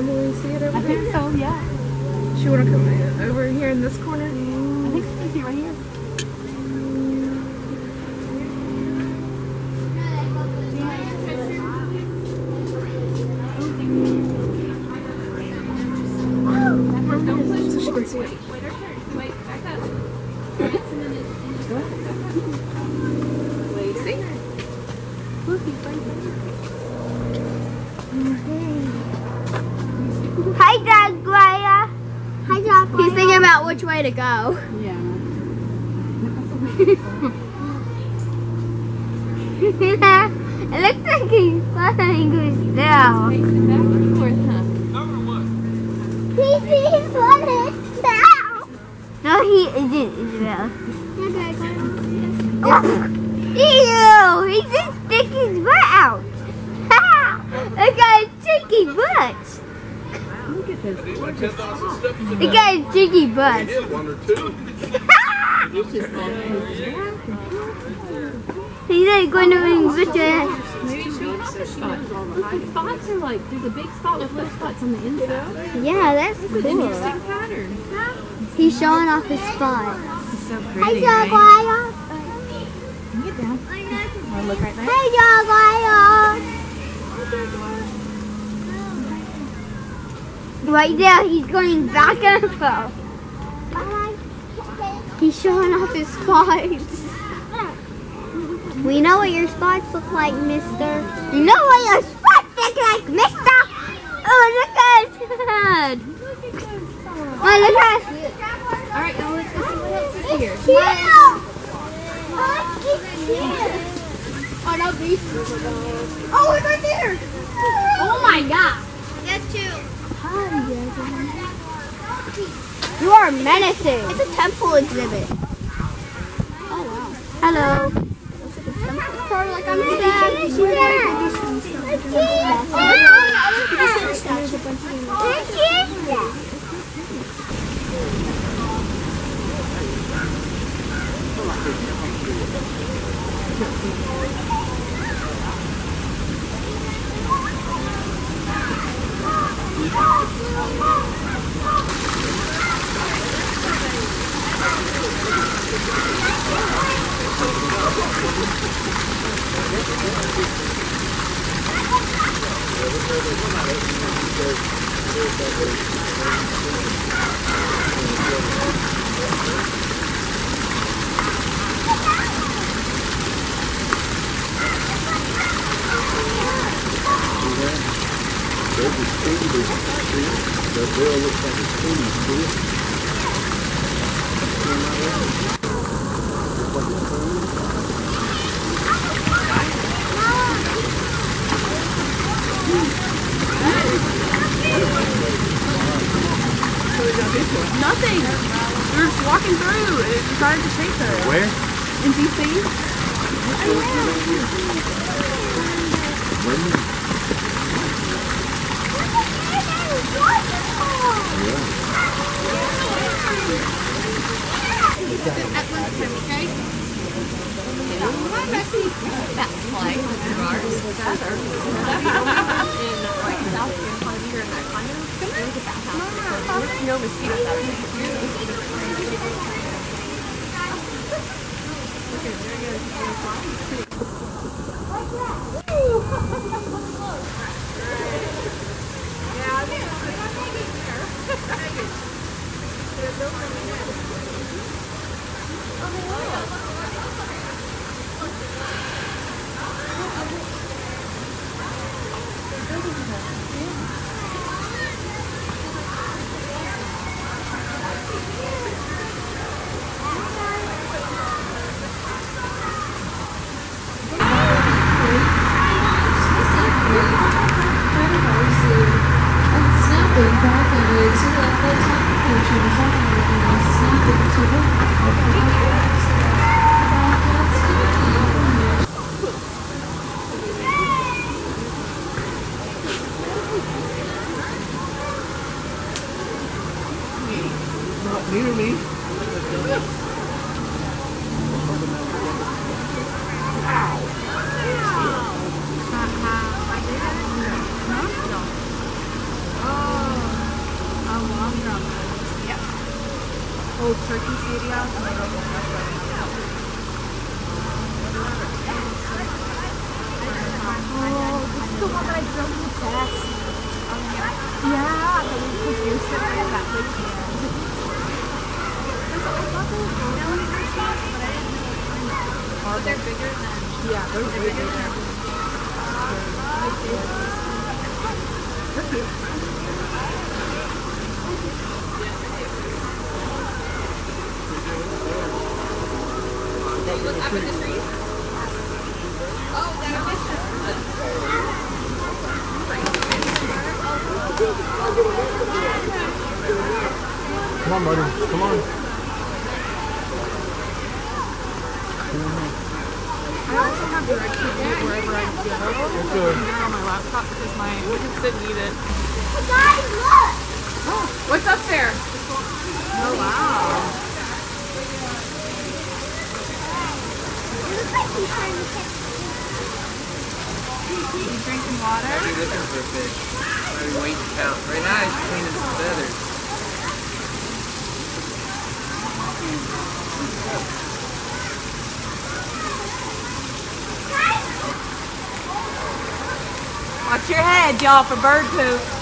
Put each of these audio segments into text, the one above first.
Can Emily see it over I think so, yeah. She want to come in- over here in this corner? I think so. See right here. So she can see it. See? Hi, Jaguar. Hi, Jaguar. He's thinking about which way to go. Yeah. it looks like he's following us down. Facing back and forth, huh? He's being followed down. No, he isn't, Isabel. Ew! He just stick his butt out. Look at his cheeky butt. Look at this. Look at his cheeky butt. Hit one or two. He's just all his back and He's like going to be which way. Maybe showing off the spots. Look, the spots are like, there's a big spot with little spots on the inside. Yeah, that's It's an cool. interesting pattern. He's showing off his spot. It's so Hey, pretty, right? Jaguar. Get down. Wanna look right there? Hey, Jaguar. Right there, he's going back and forth. He's showing off his spots. We know what your spots look like, mister. You know what your spots look like, mister? Oh, look at his head. Oh, look at All right, now let's go see what else is here. Oh, cute. Oh, no, these. Oh, it's right there. Oh my god. That's two. You are menacing. It's a temple exhibit. Oh wow. Hello. curl like I'm back. Thank you. There's a speed. That bill looks like a speed, see it? See my way? Looks like a speed. Nothing. We were just walking through. It decided to chase us. Where? In DC? Where? At lunchtime, okay? That's play with regards. in like South Carolina, here in that condo. There was a bathhouse. No mosquitoes out there. Snapping can sit and eat it. Guys, look! Oh, what's up there? Oh wow. You drinking water? Be looking for a fish. Maybe waiting to count. Right now he's cleaning some feathers. Hmm. Watch your head, y'all, for bird poop.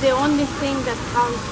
The only thing that calms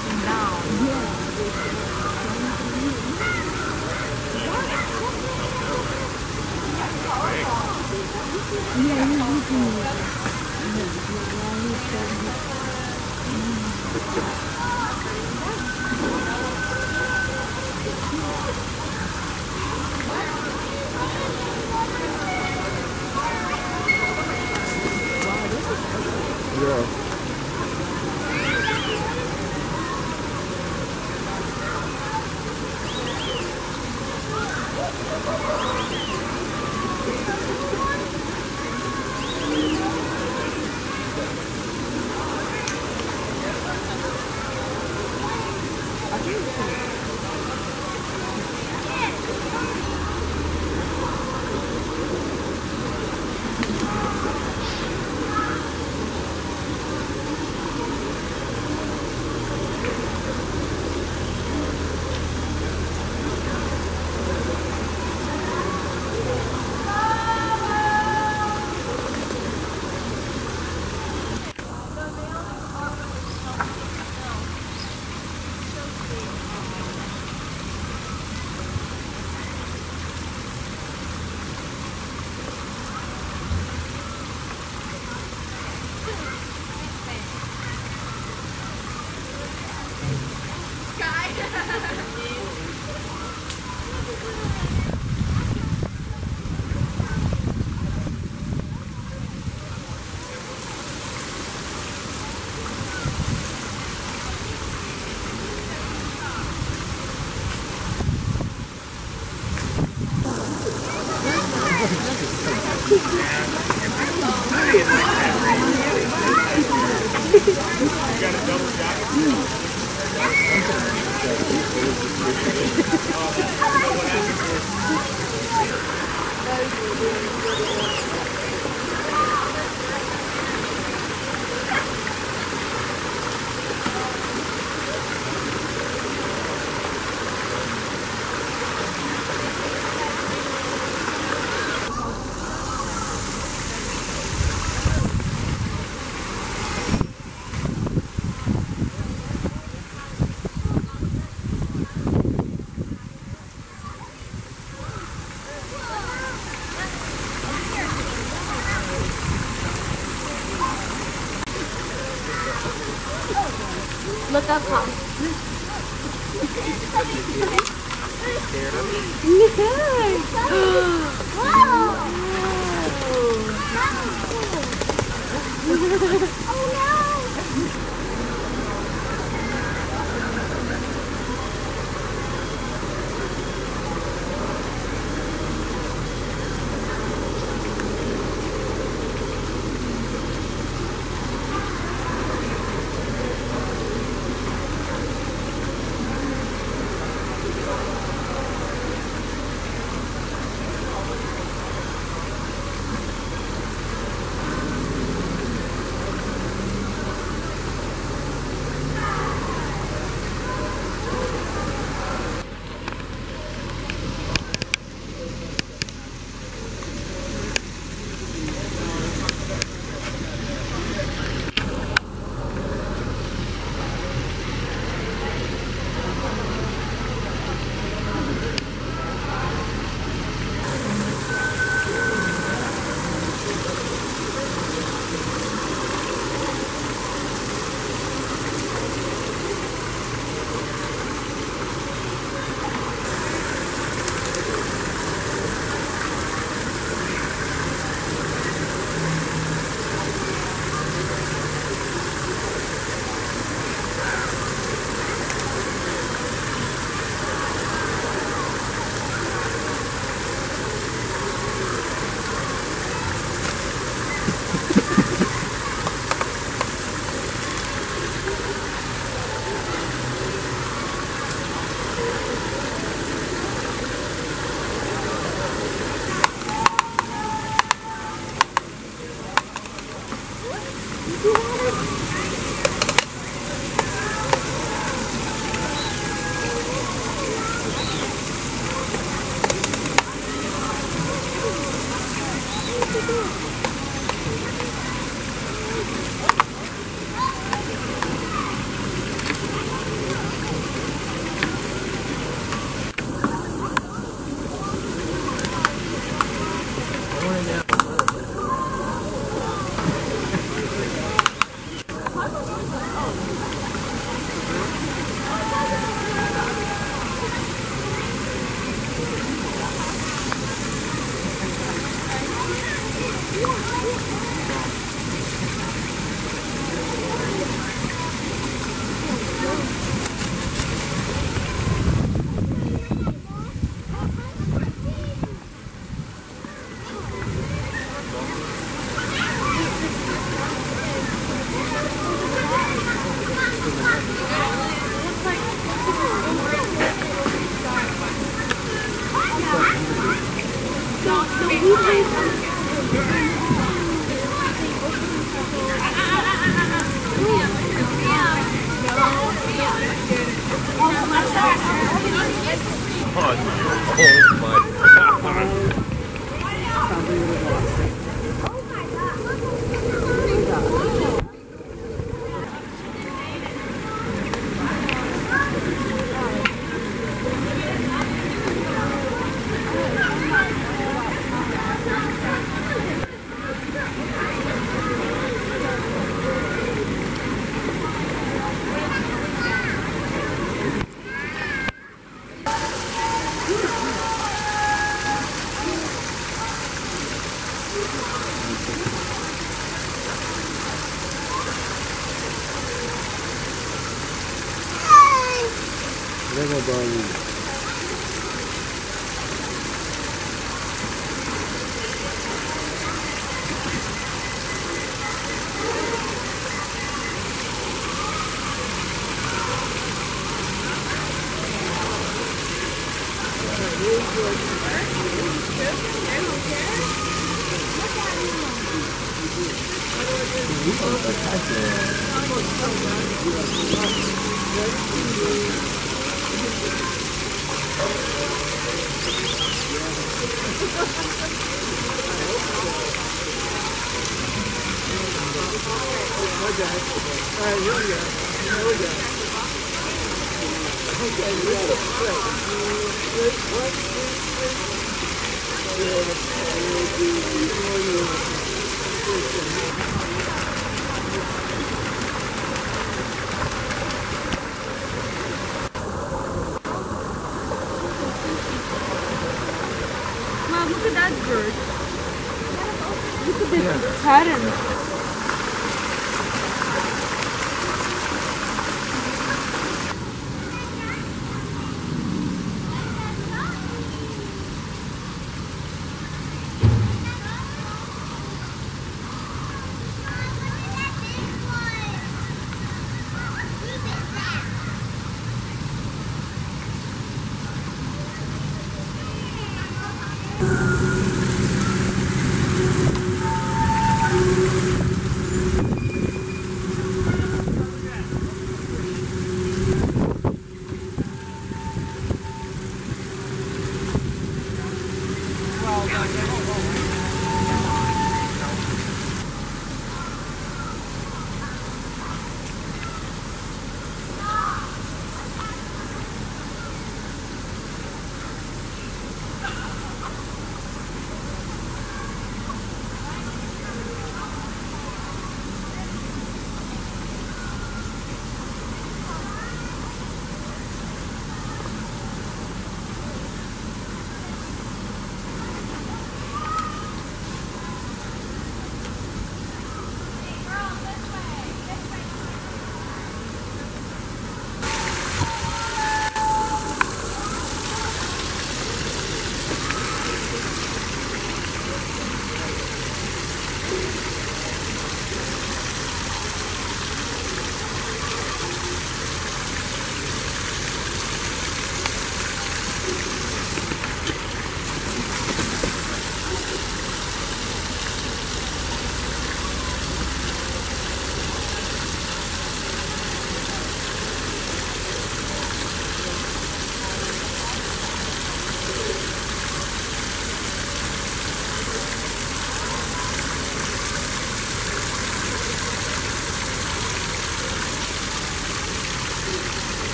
Look up,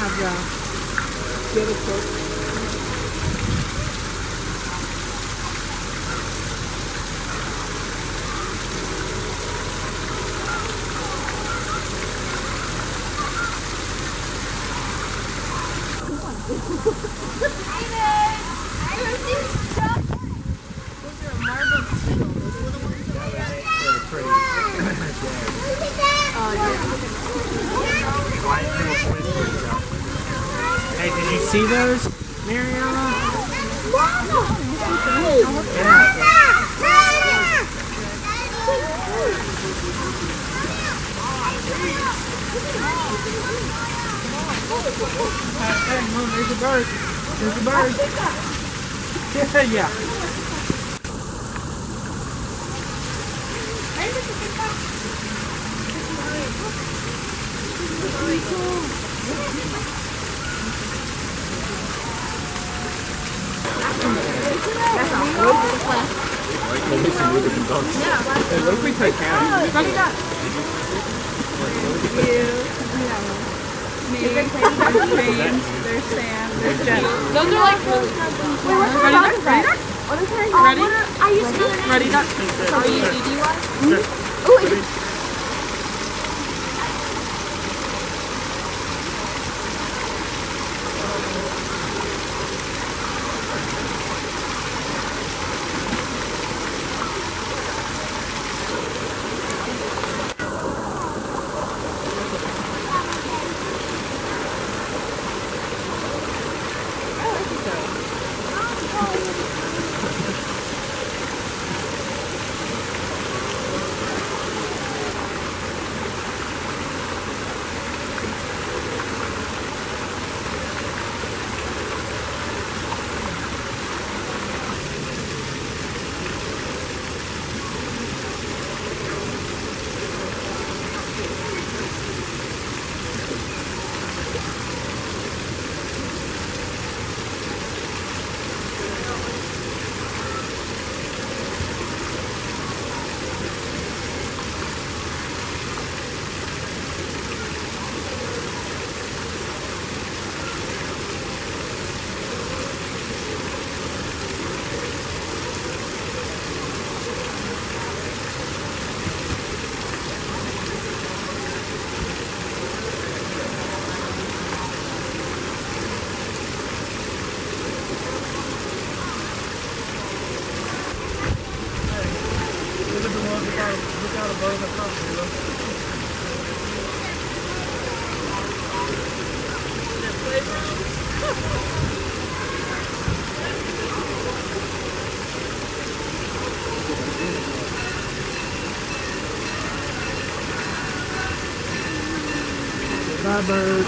have the, the Bye,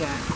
it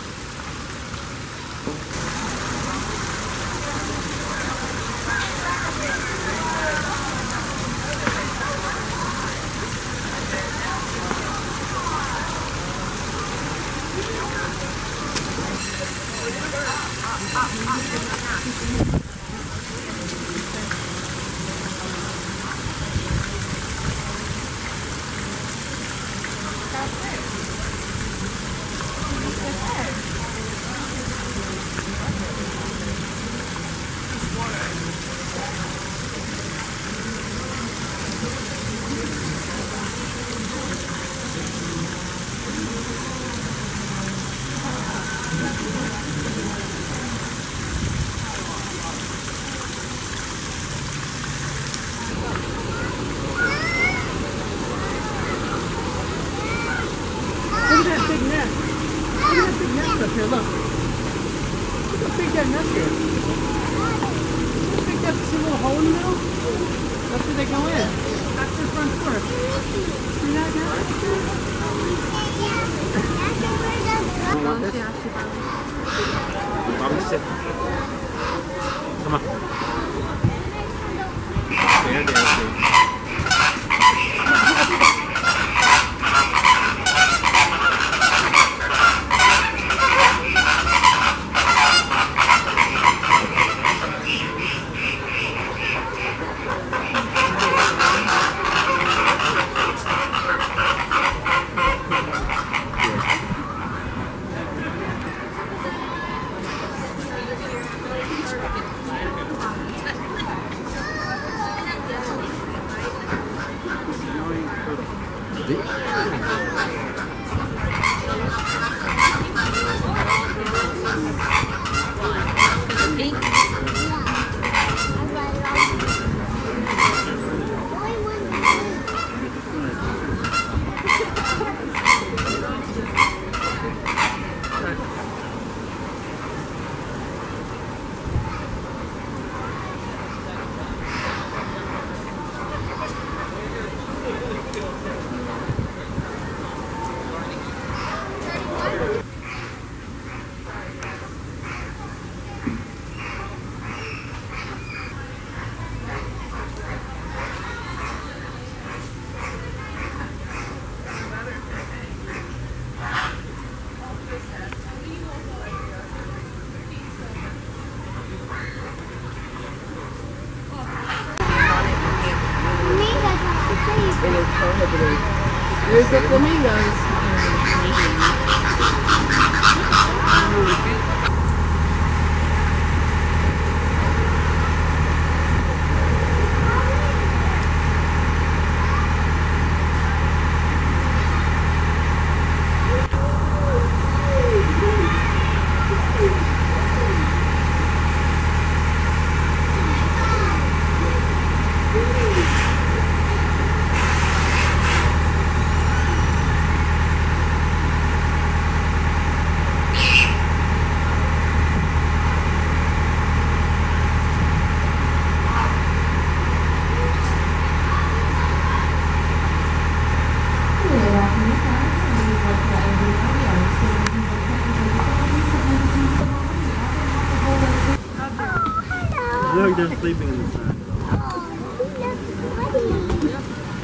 Look, they're sleeping in the sun.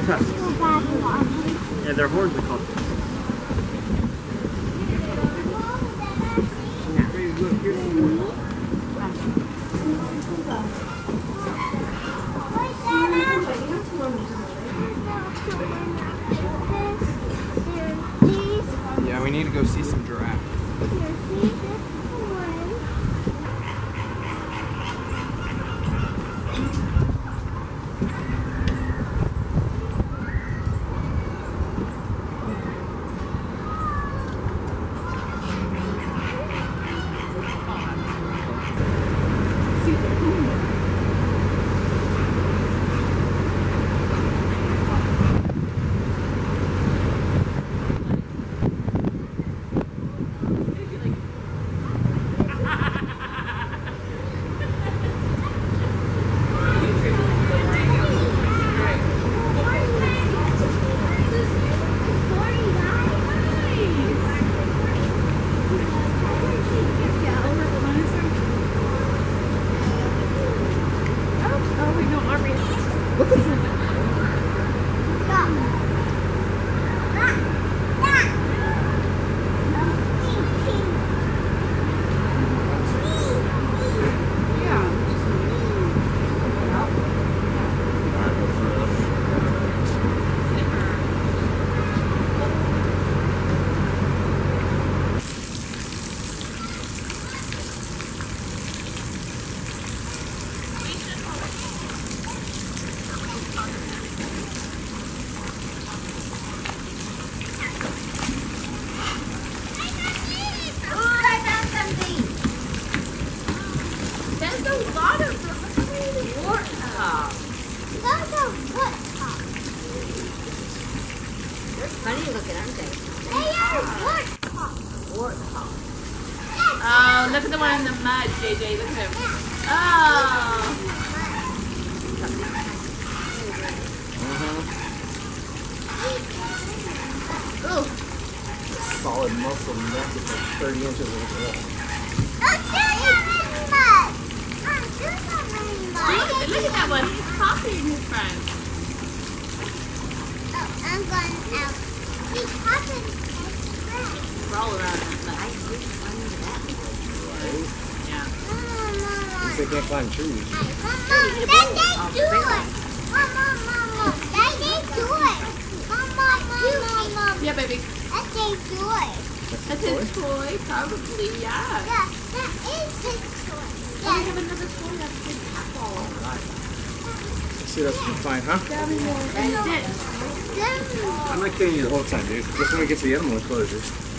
Tusks. Yeah, their horns climb trees. Do it. Do it. Yeah, baby. That they do it. That's his toy, probably. Yeah. Yeah, that is his toy. Yeah. We have another toy that's a big cat ball. Let's see what else we can find, huh? That's it. I'm not kidding you the whole time, dude. Just when we get to the animal enclosures.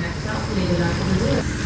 next up, we do.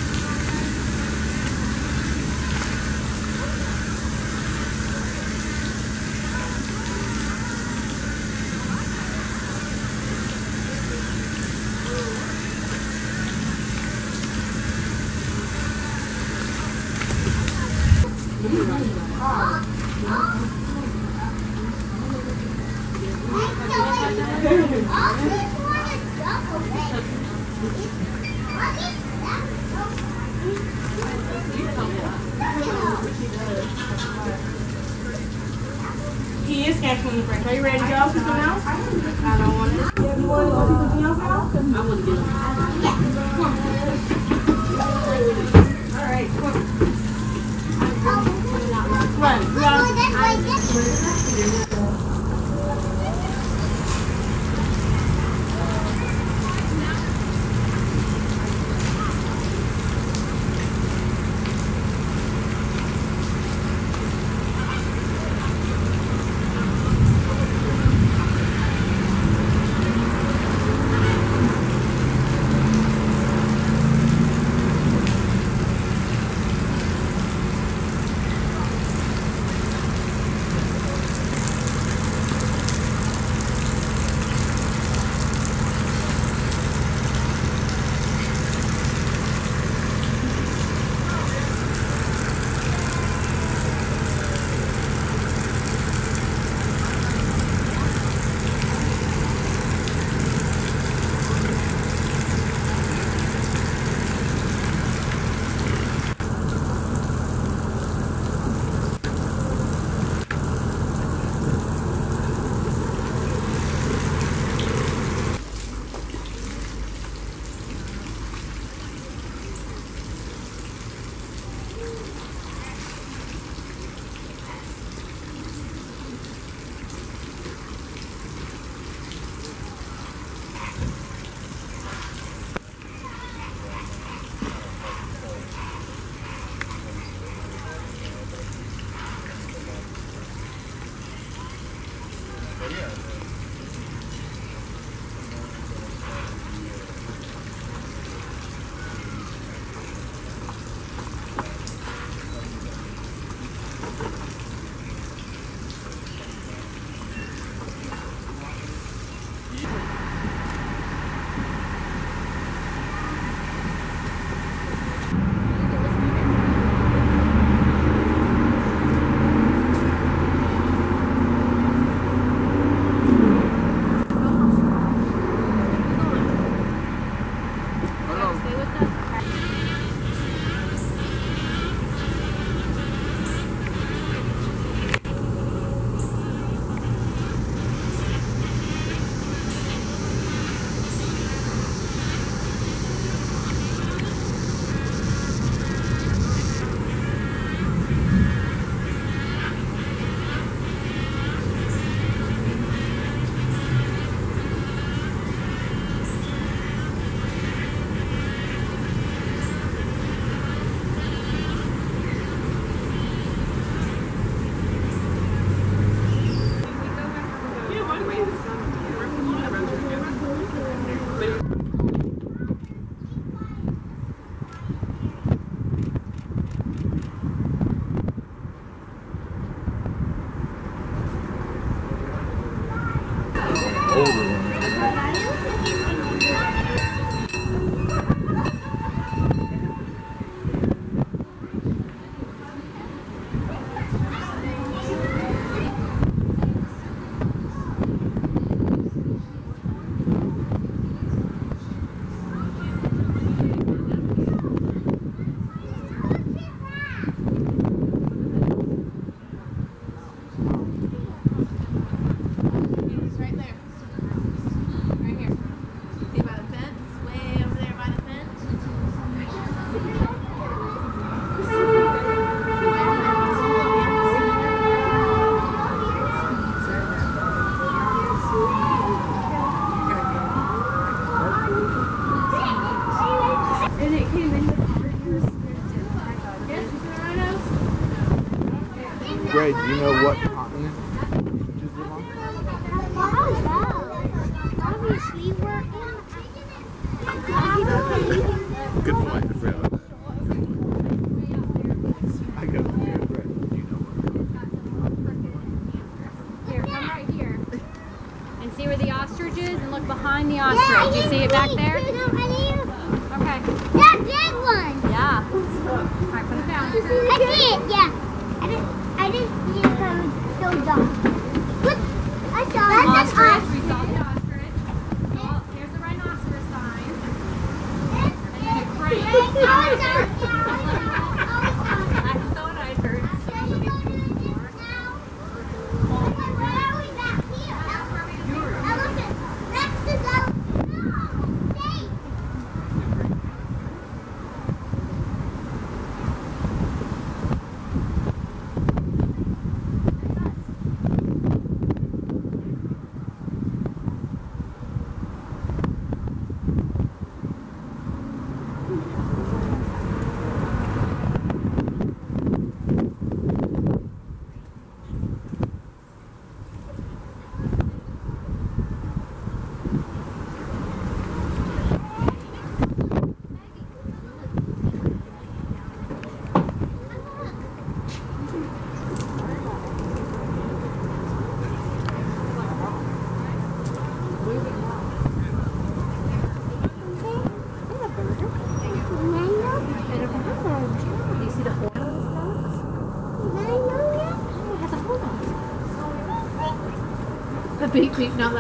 Beep, not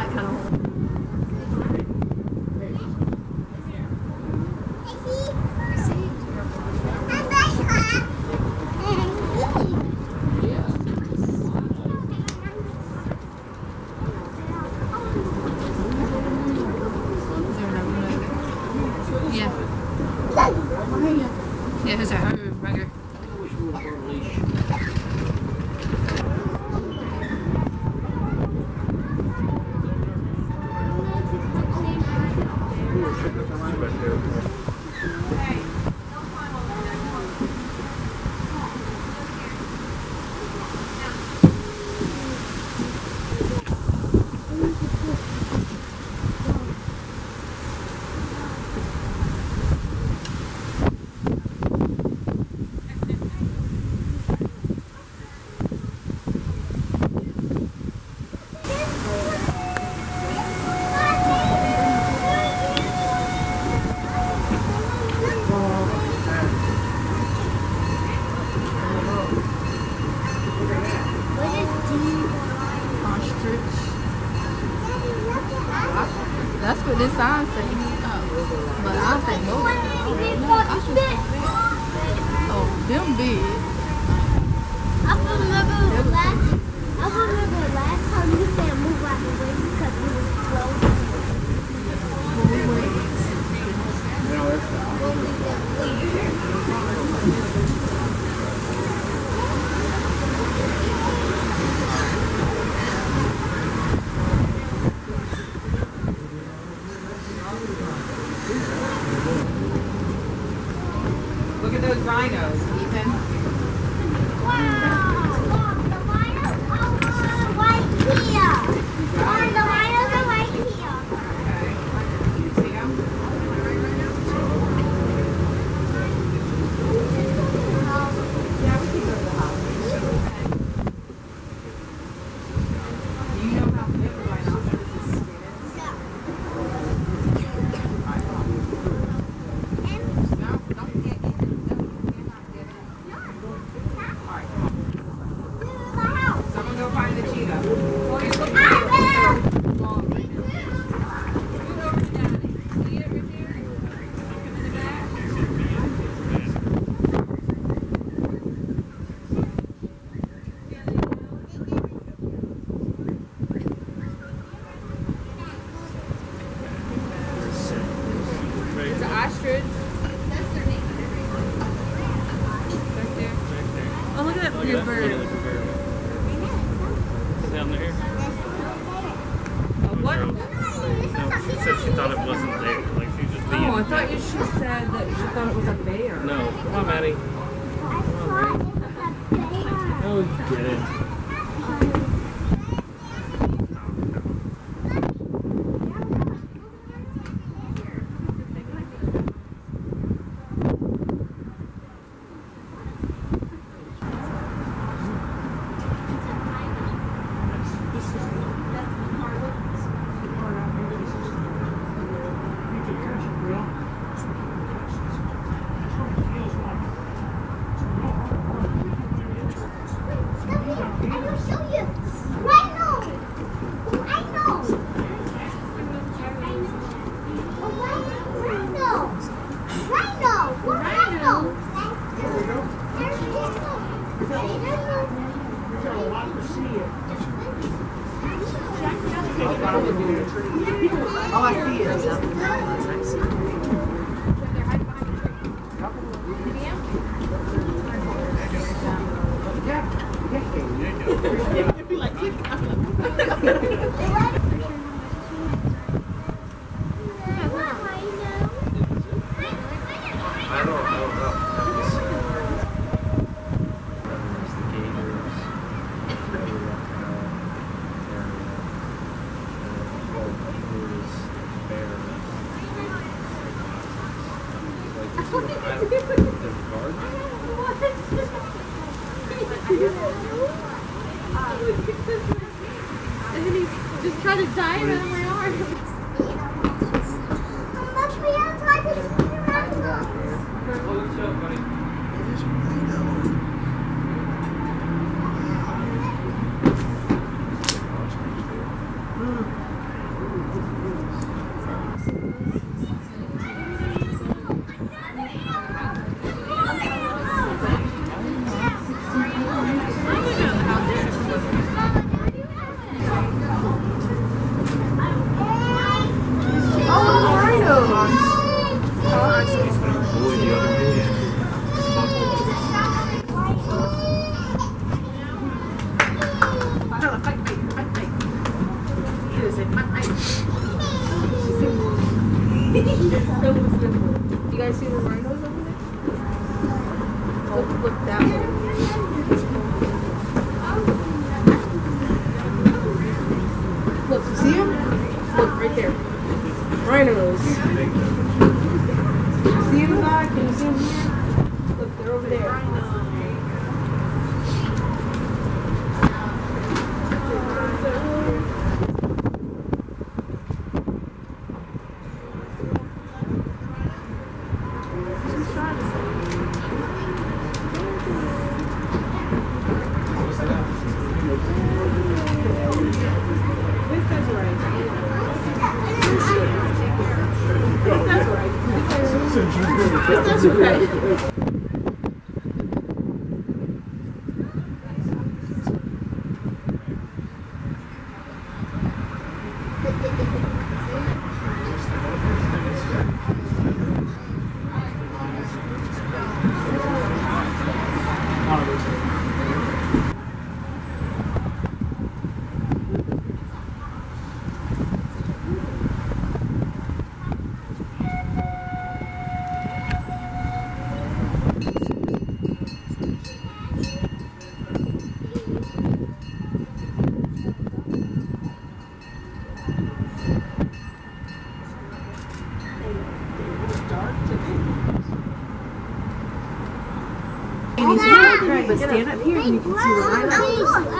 but stand up here and you can see where I.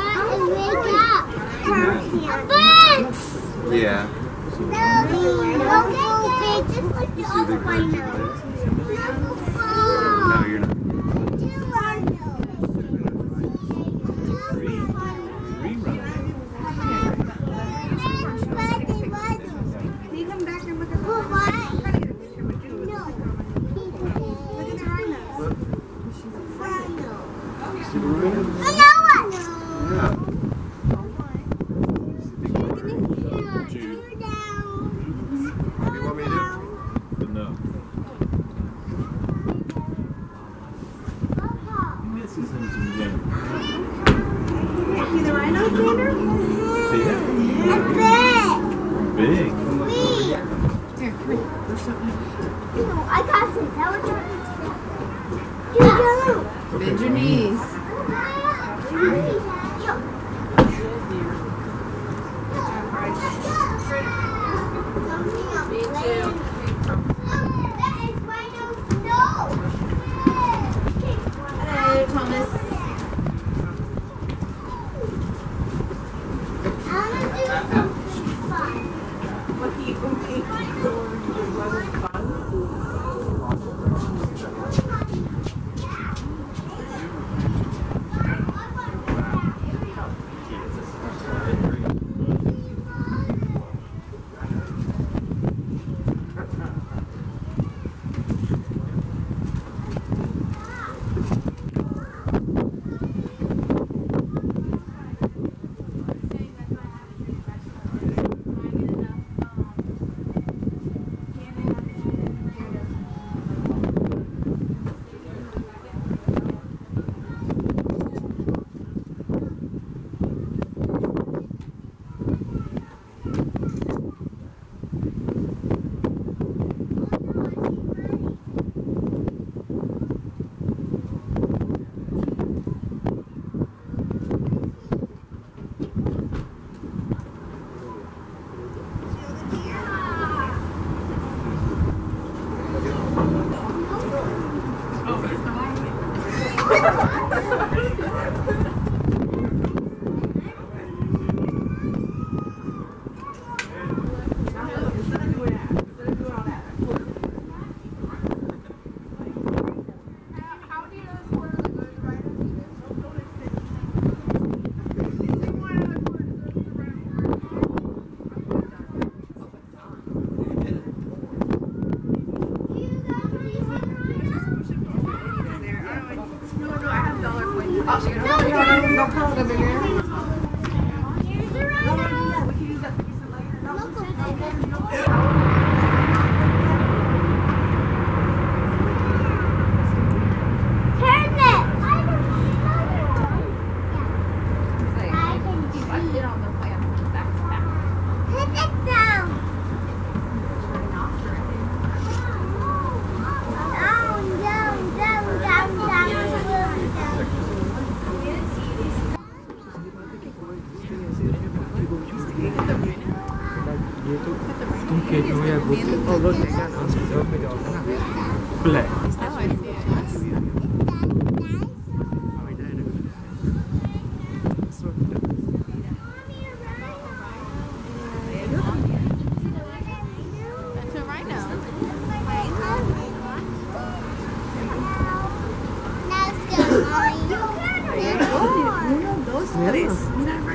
Dos,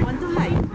¿cuántos hay?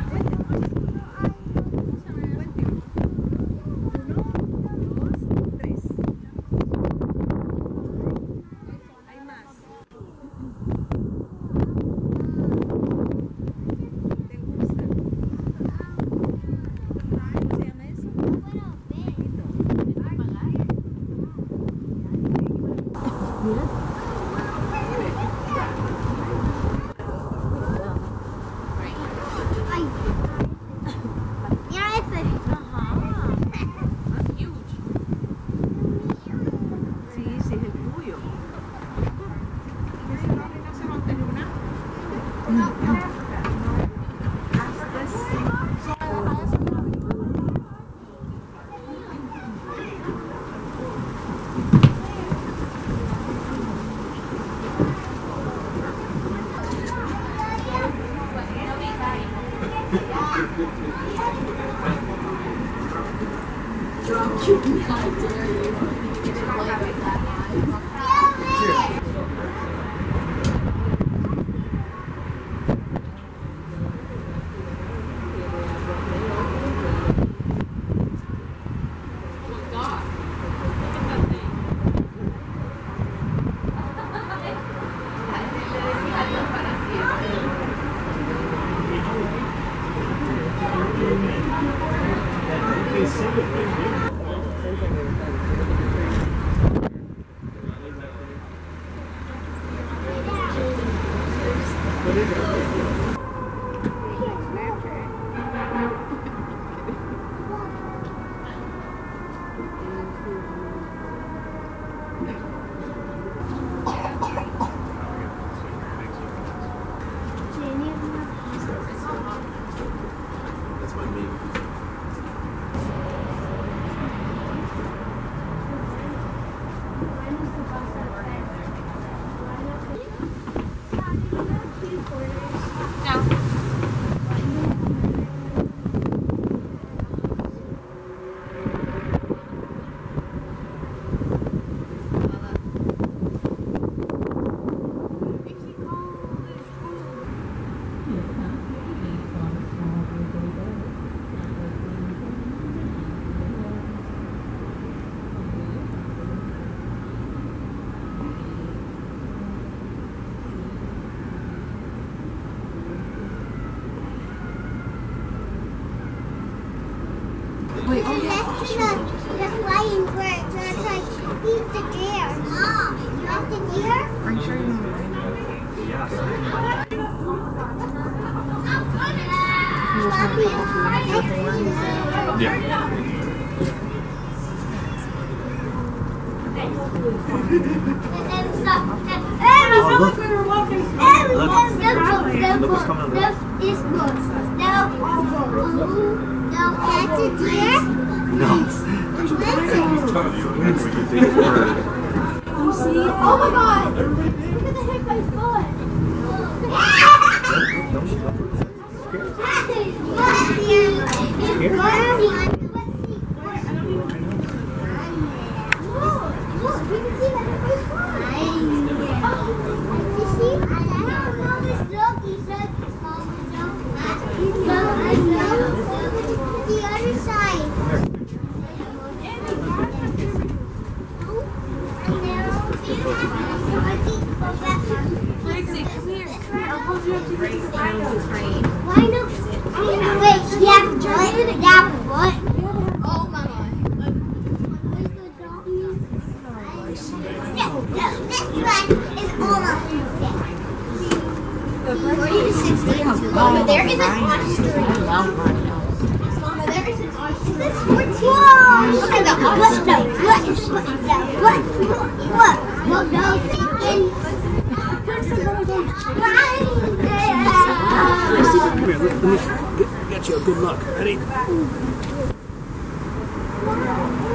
Come here, let, let me get, get you a good look. Ready?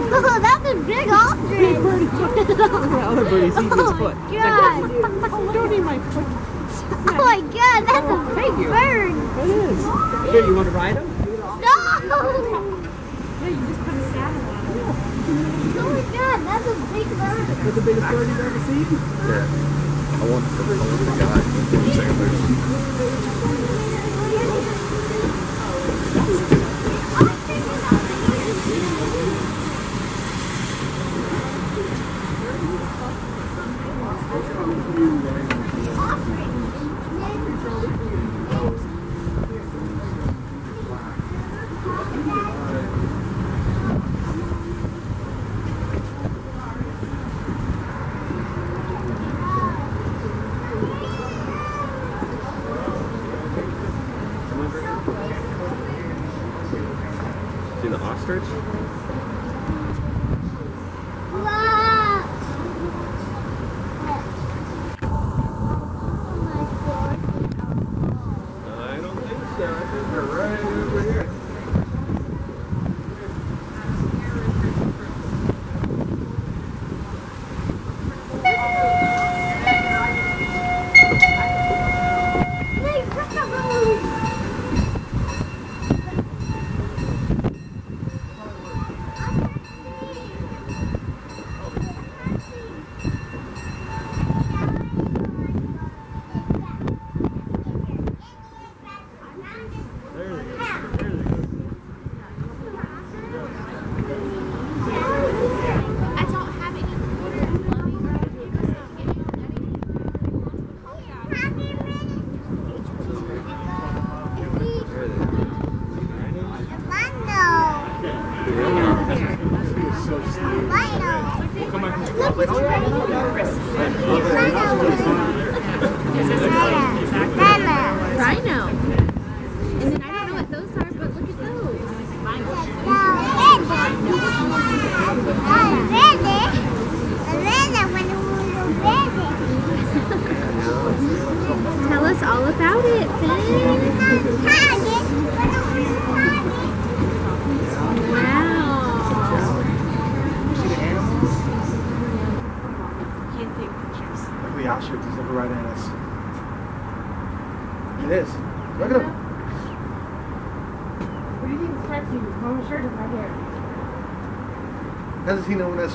Oh, that's a big ostrich. The other birdie's eating his foot. God. Oh, don't eat my foot. Oh my god, that's a big bird. It is. Here, you want to ride him? No! Oh my god, that's a big bird. That's the biggest bird you've ever seen? Yeah. I want the, I want the guy who's antlers. See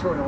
One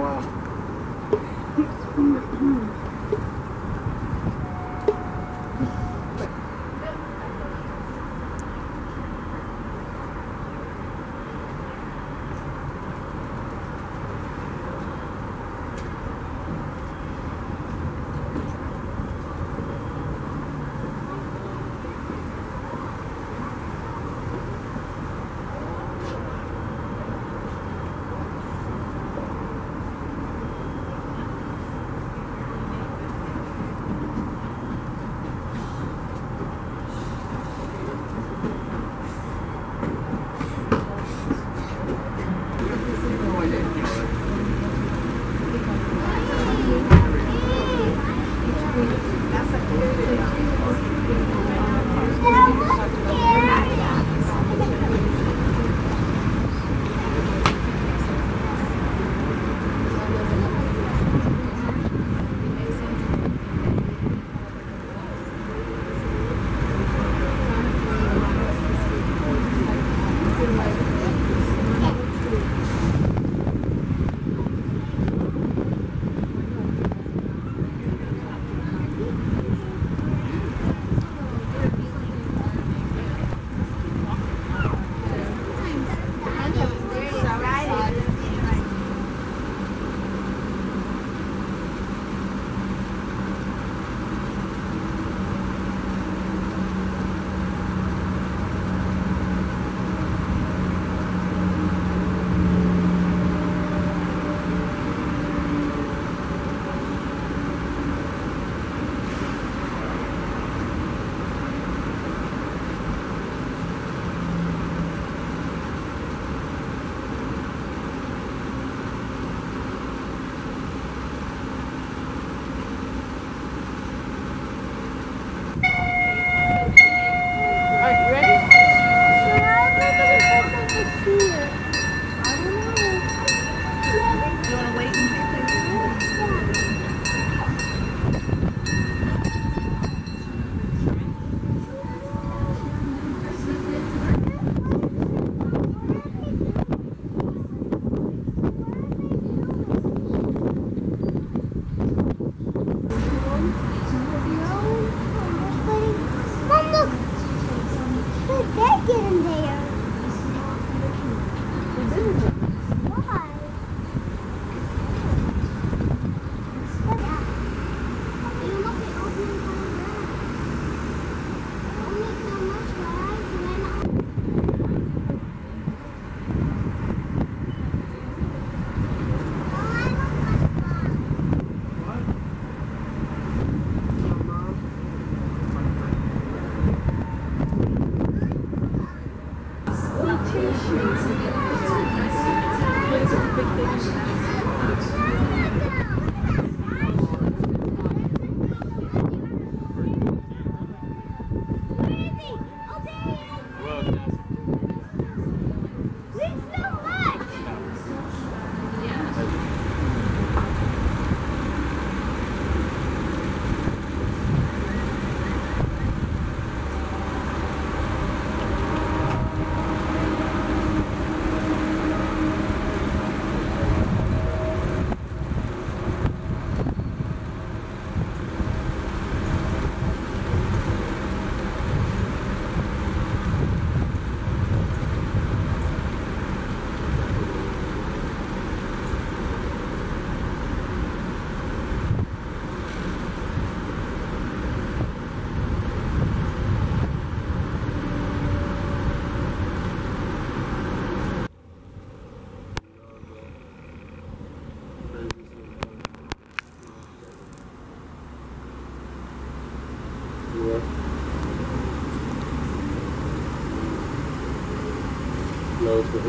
Well,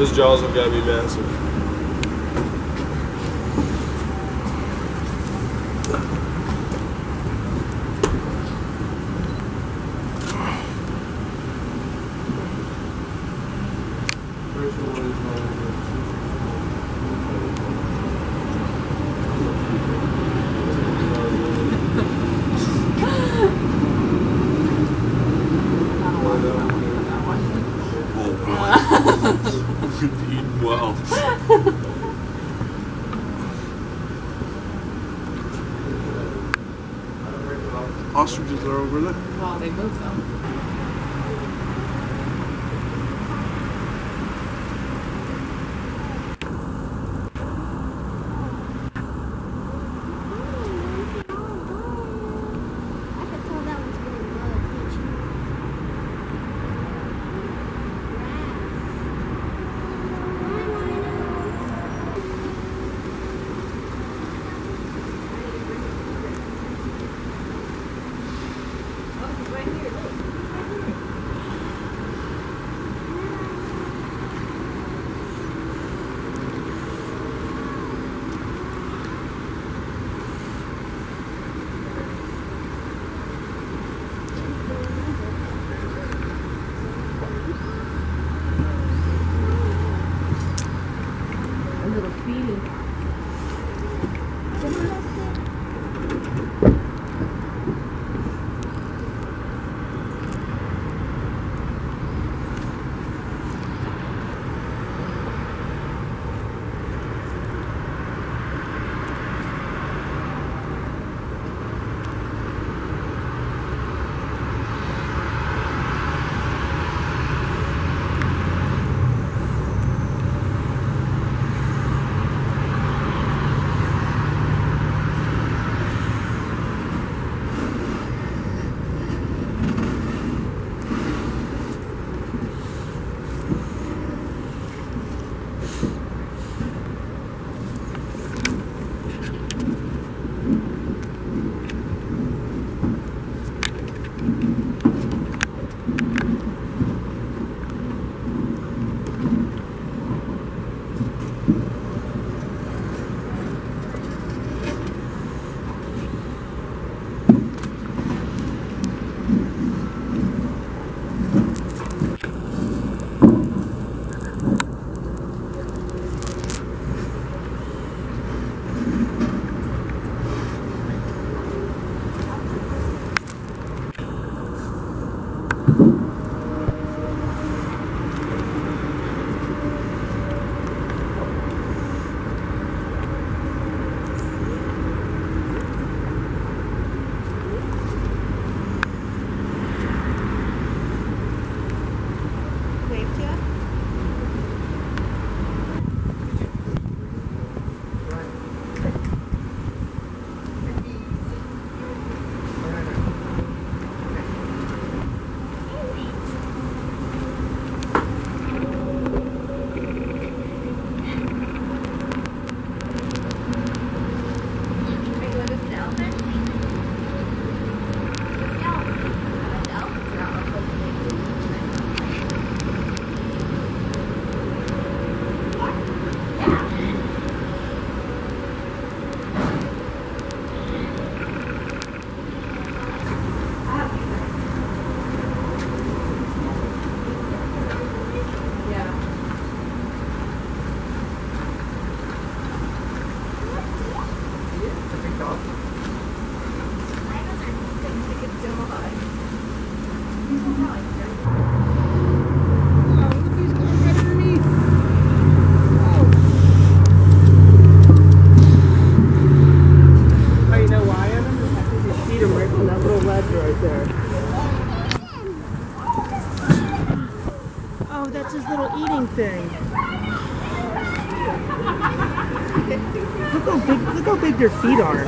his jaws have got to be massive. your feet are.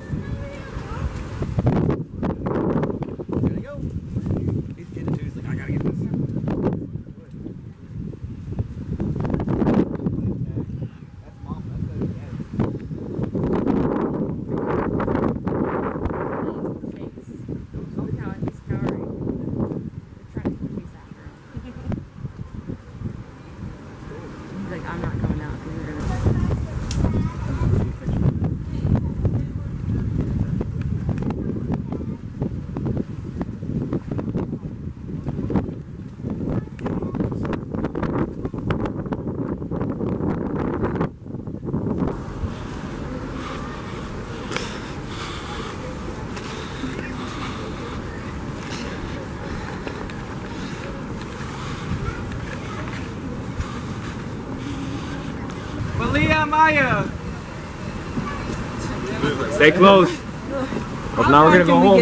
fire. Stay close. But now we're gonna go home.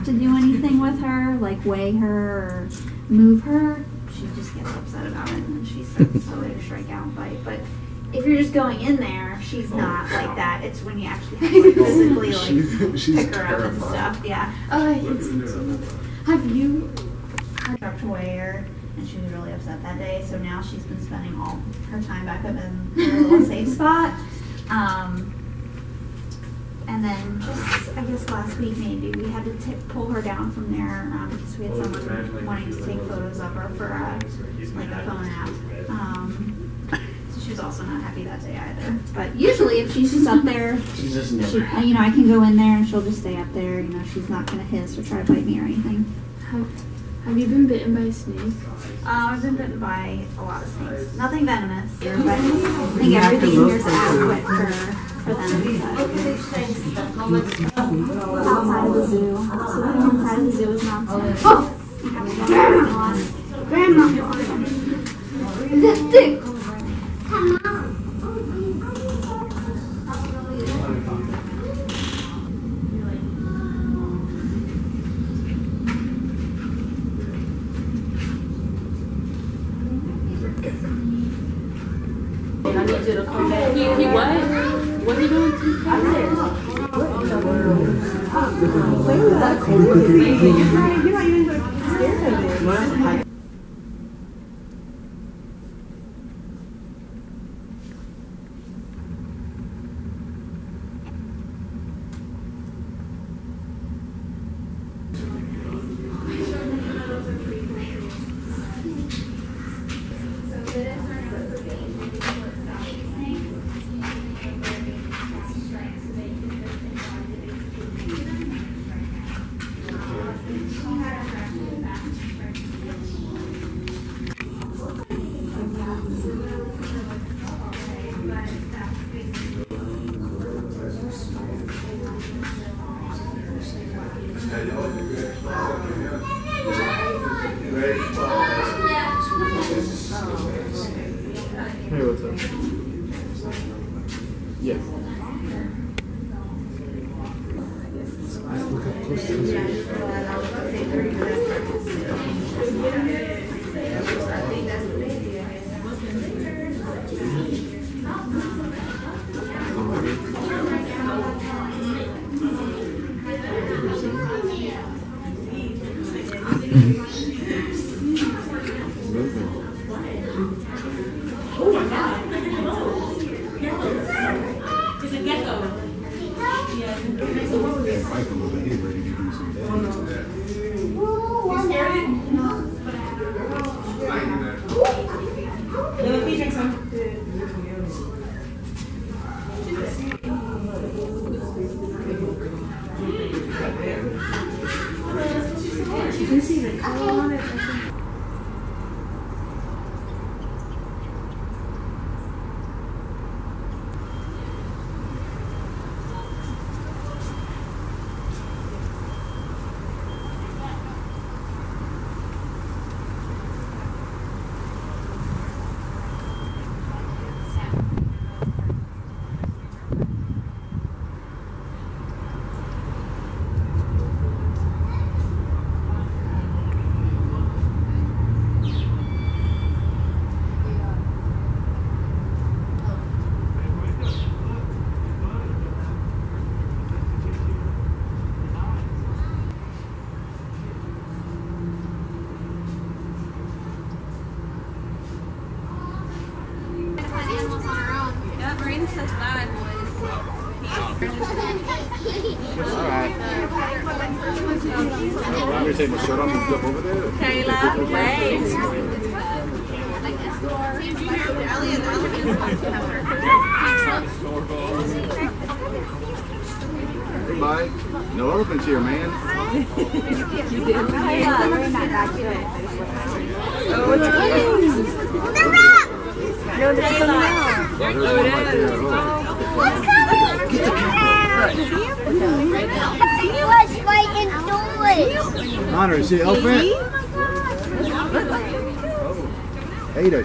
have to do anything with her, like weigh her or move her. She just gets upset about it and then she starts to like strike out and bite. But if you're just going in there, she's oh, not like that. It's when you actually oh, have to like, physically like she's, she's pick her up and terrified. stuff. Yeah. Oh, I hate seeing Have you had up to weigh her? And she was really upset that day. So now she's been spending all her time back up in her little safe spot. Um, and then just, I guess last week maybe, we had to t- pull her down from there um, because we had someone wanting to take photos of her for uh, like a phone app. Um, so she was also not happy that day either. But usually if she's just up there, She's just she, you know, I can go in there and she'll just stay up there. You know, she's not gonna hiss or try to bite me or anything. Have, have you been bitten by a snake? Uh, I've been bitten by a lot of snakes. Nothing venomous, but I think everything here is adequate for, for them. Outside of the zoo. So the inside of the zoo is nonsense. Oh! Grandma! I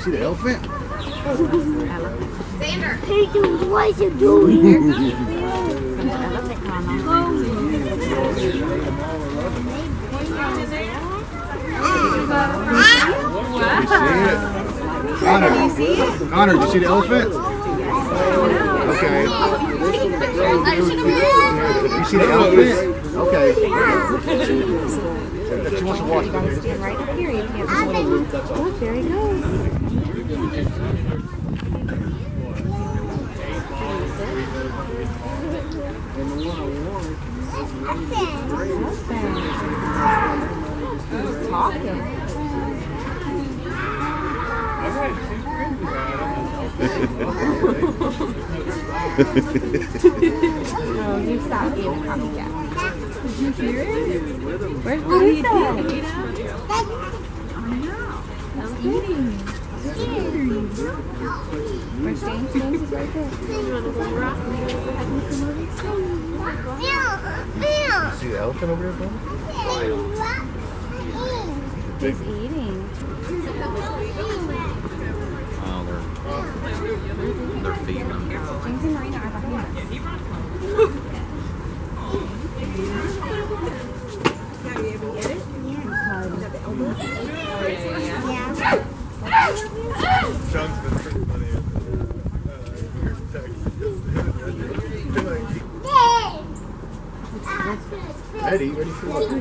see the elephant? Hey, dude, what are you doing? You see it? Connor, Connor, did you see the elephant? Okay. You see the elephant? Okay. She wants to watch. Right up here, you can't. Oh, there he goes. Oh, you stop being a copycat. Did you hear it? Where's Lisa? eating. Where's James? James is right there. See the elephant over there, bro? He's eating. Oh, they're they're feeding them. James and Marina are behind us. Ready? Ready for what?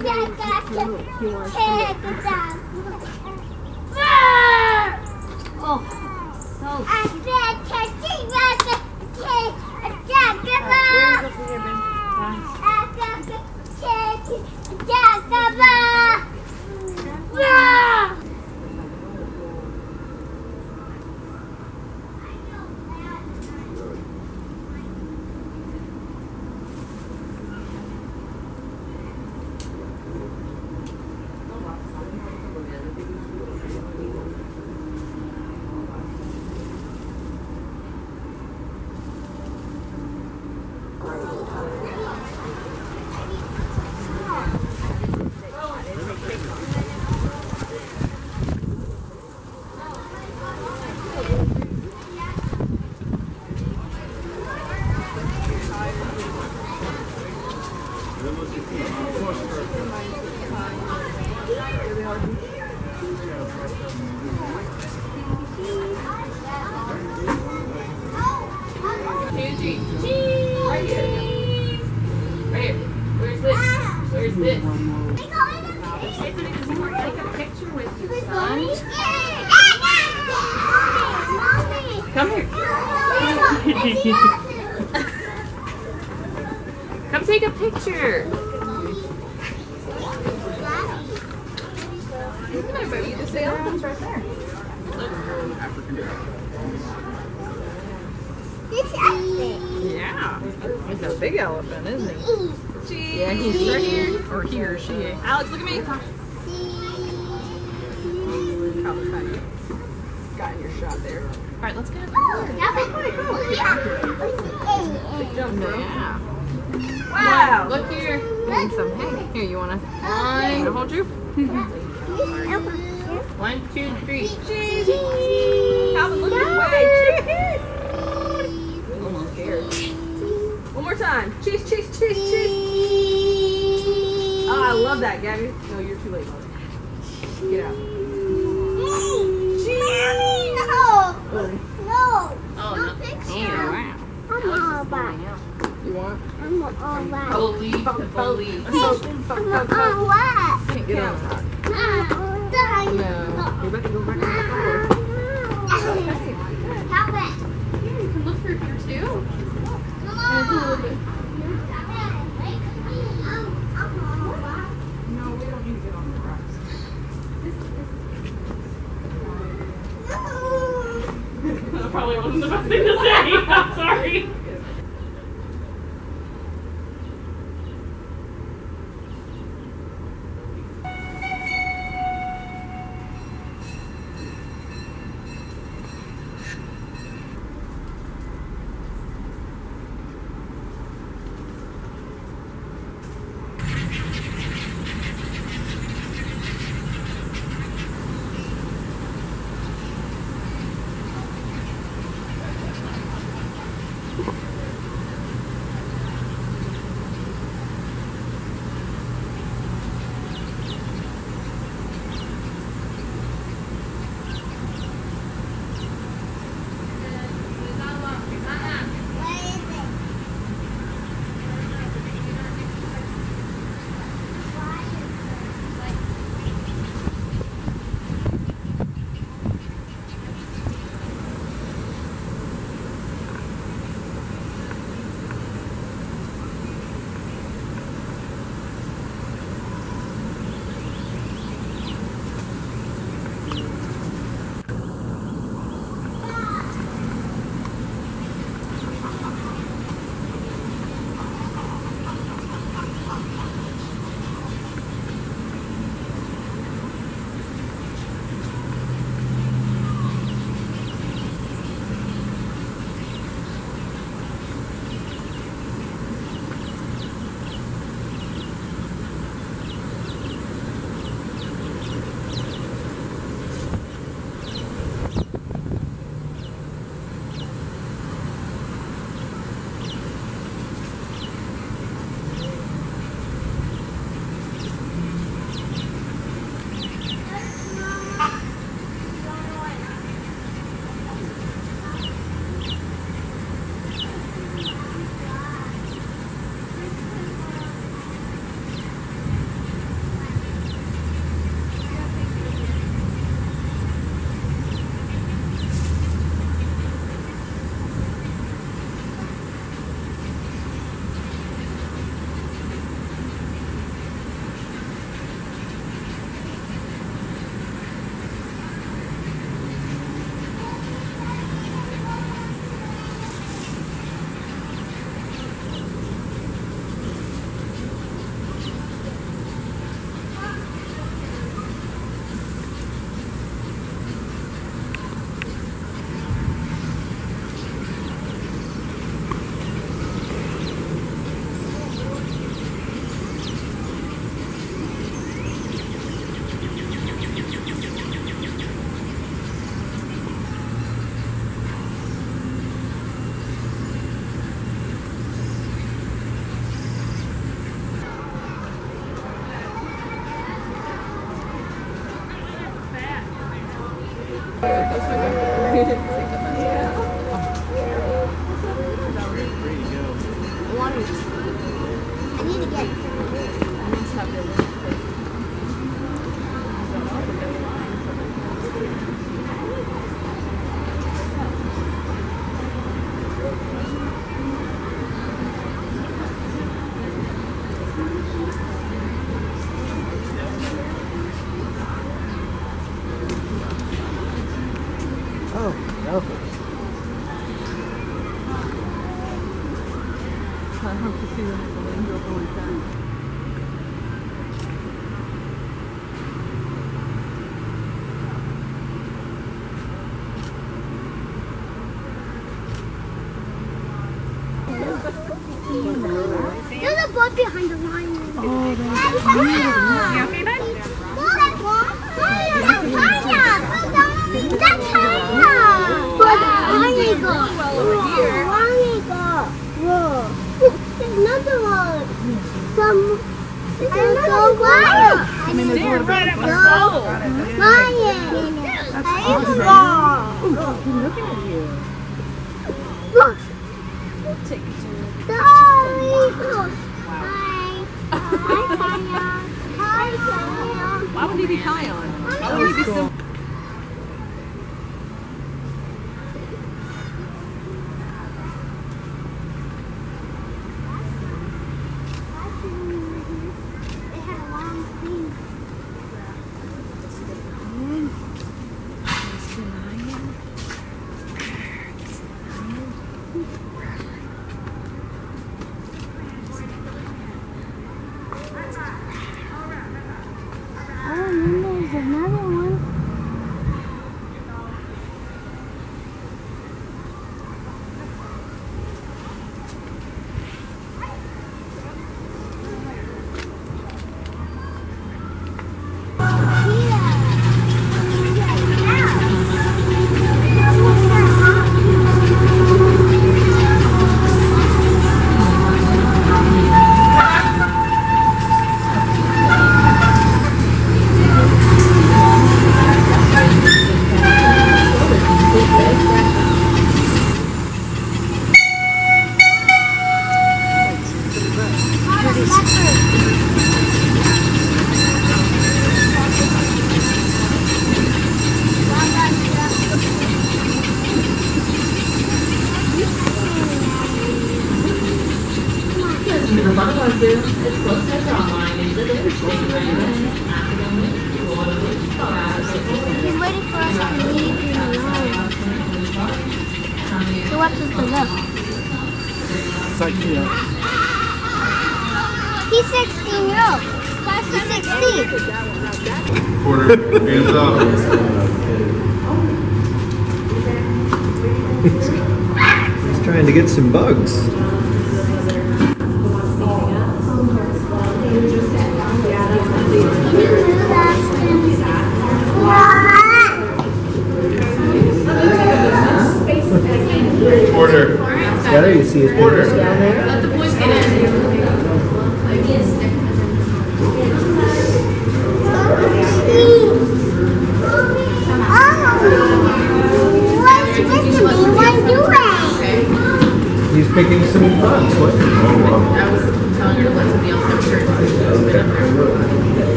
Why would he be high? Why would he be so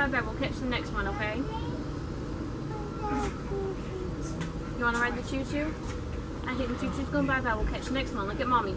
Bye bye. We'll catch the next one, okay? You want to ride the choo-choo? I think the choo-choo's going bye-bye. We'll catch the next one. Look at Mommy.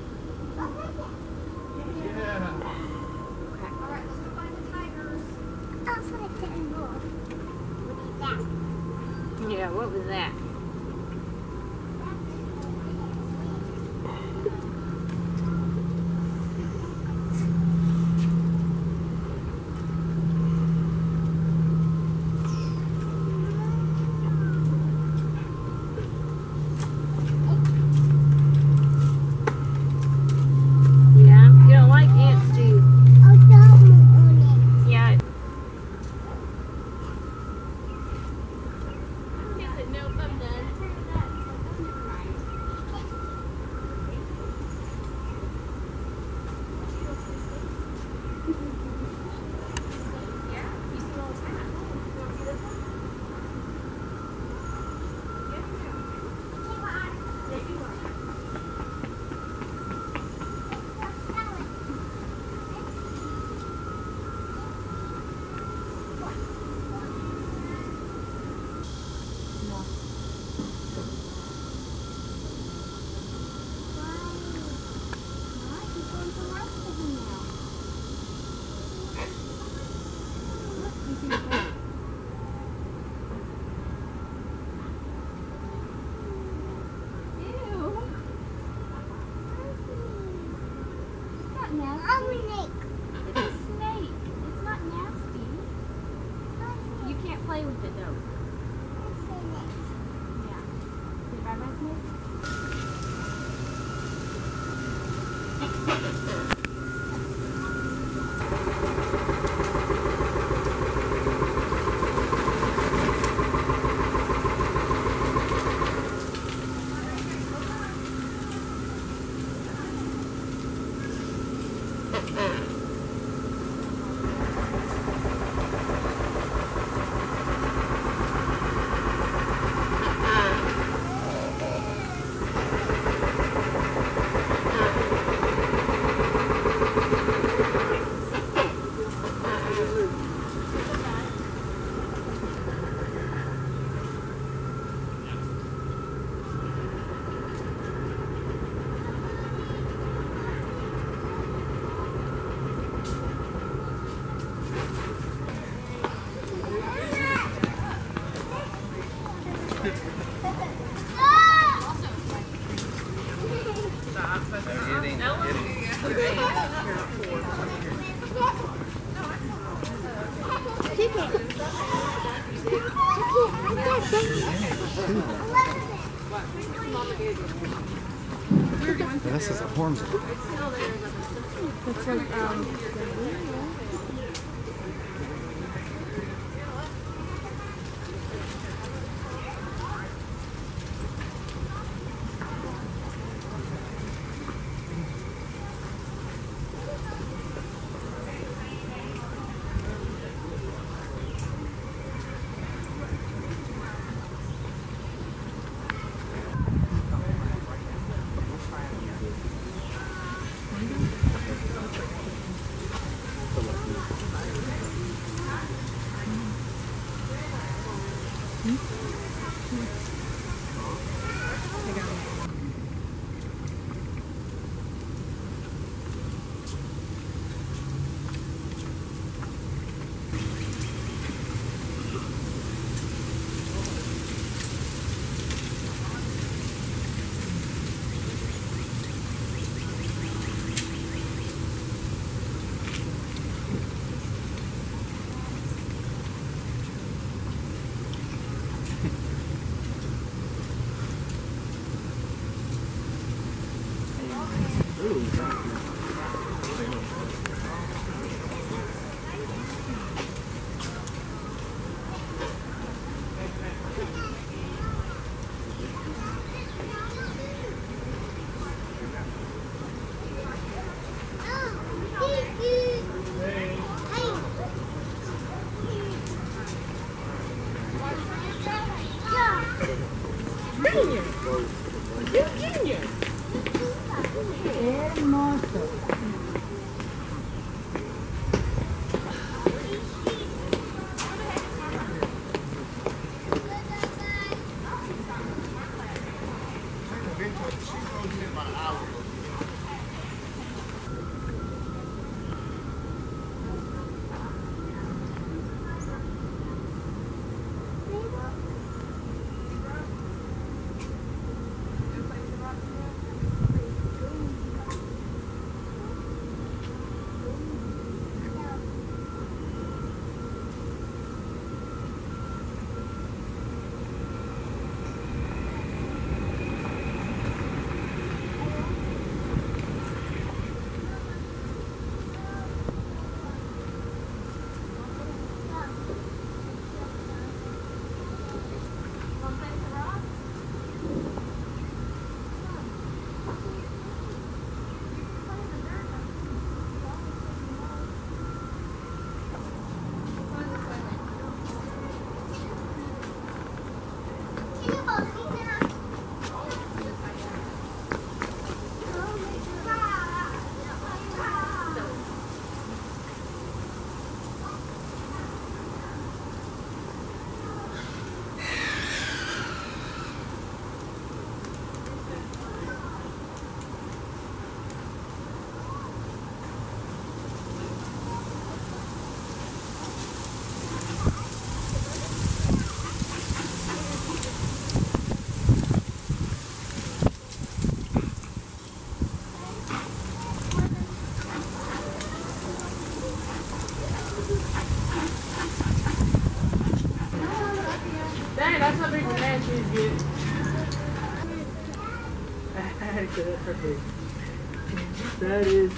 That is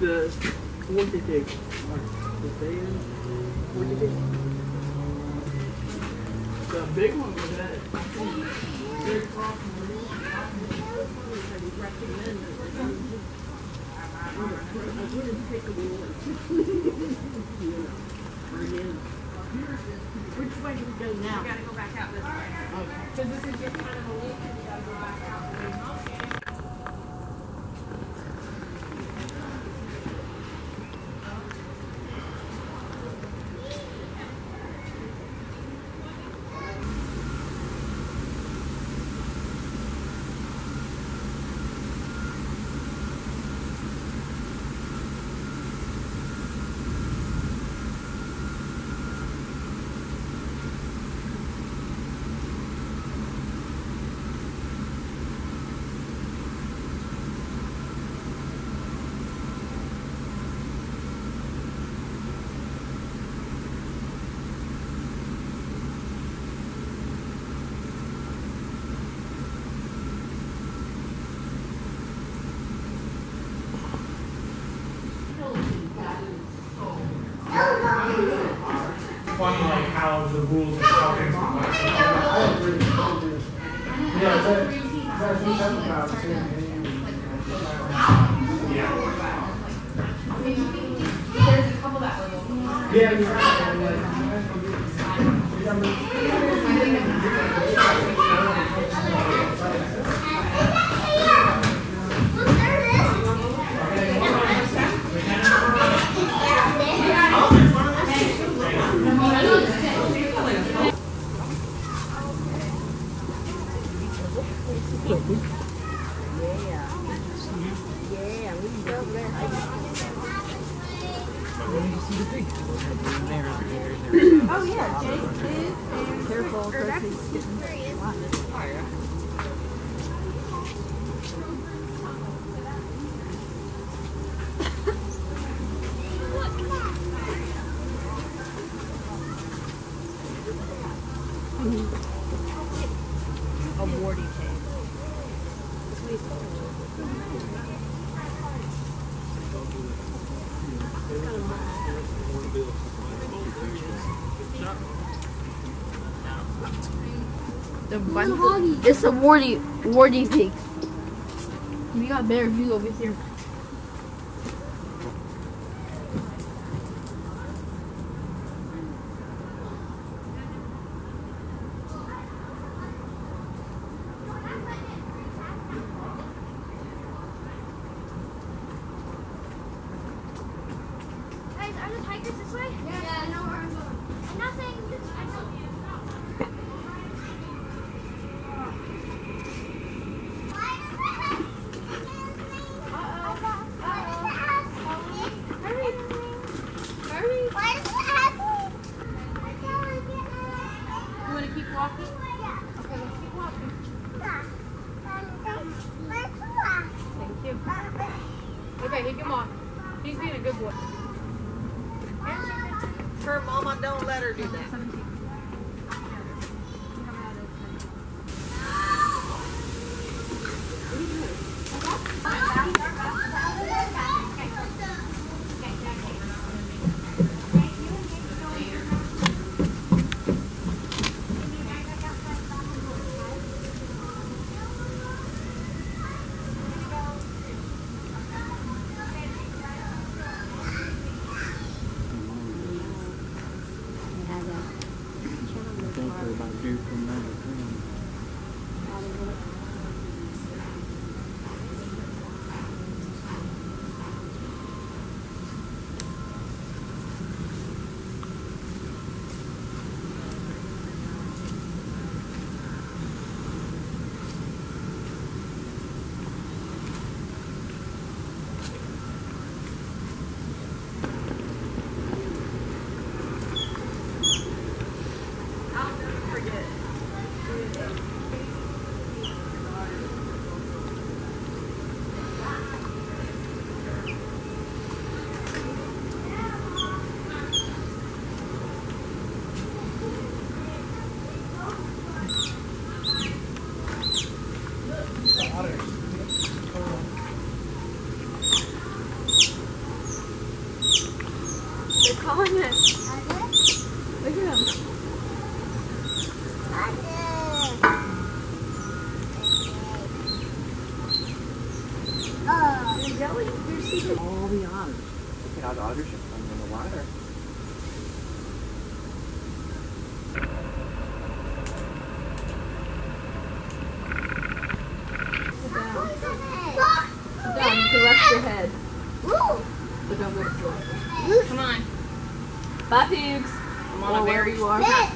the forty cake. The 全然違う。It's a warty, warty pig. We got better view over here. Where you are.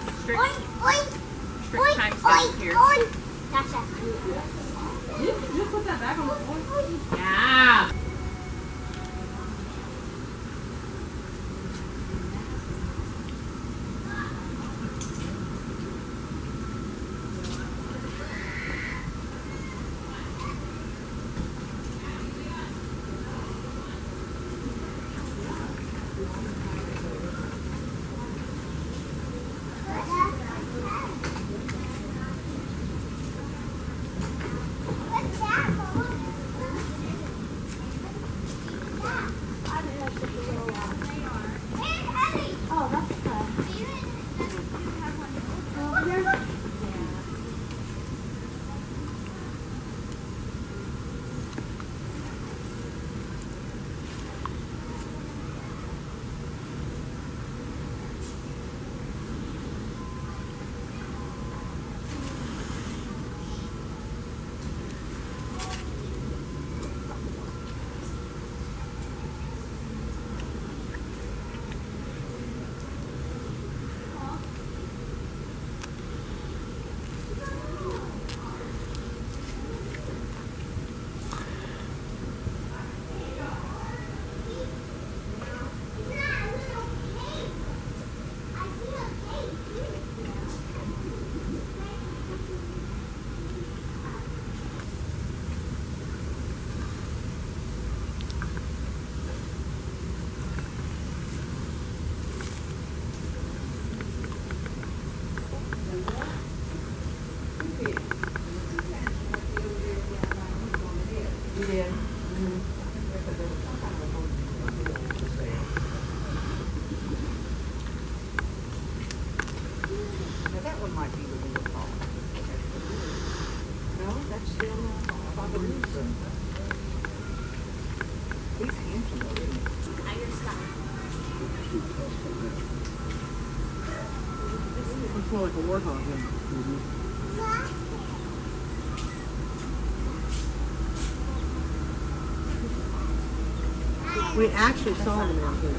Actually saw them out here.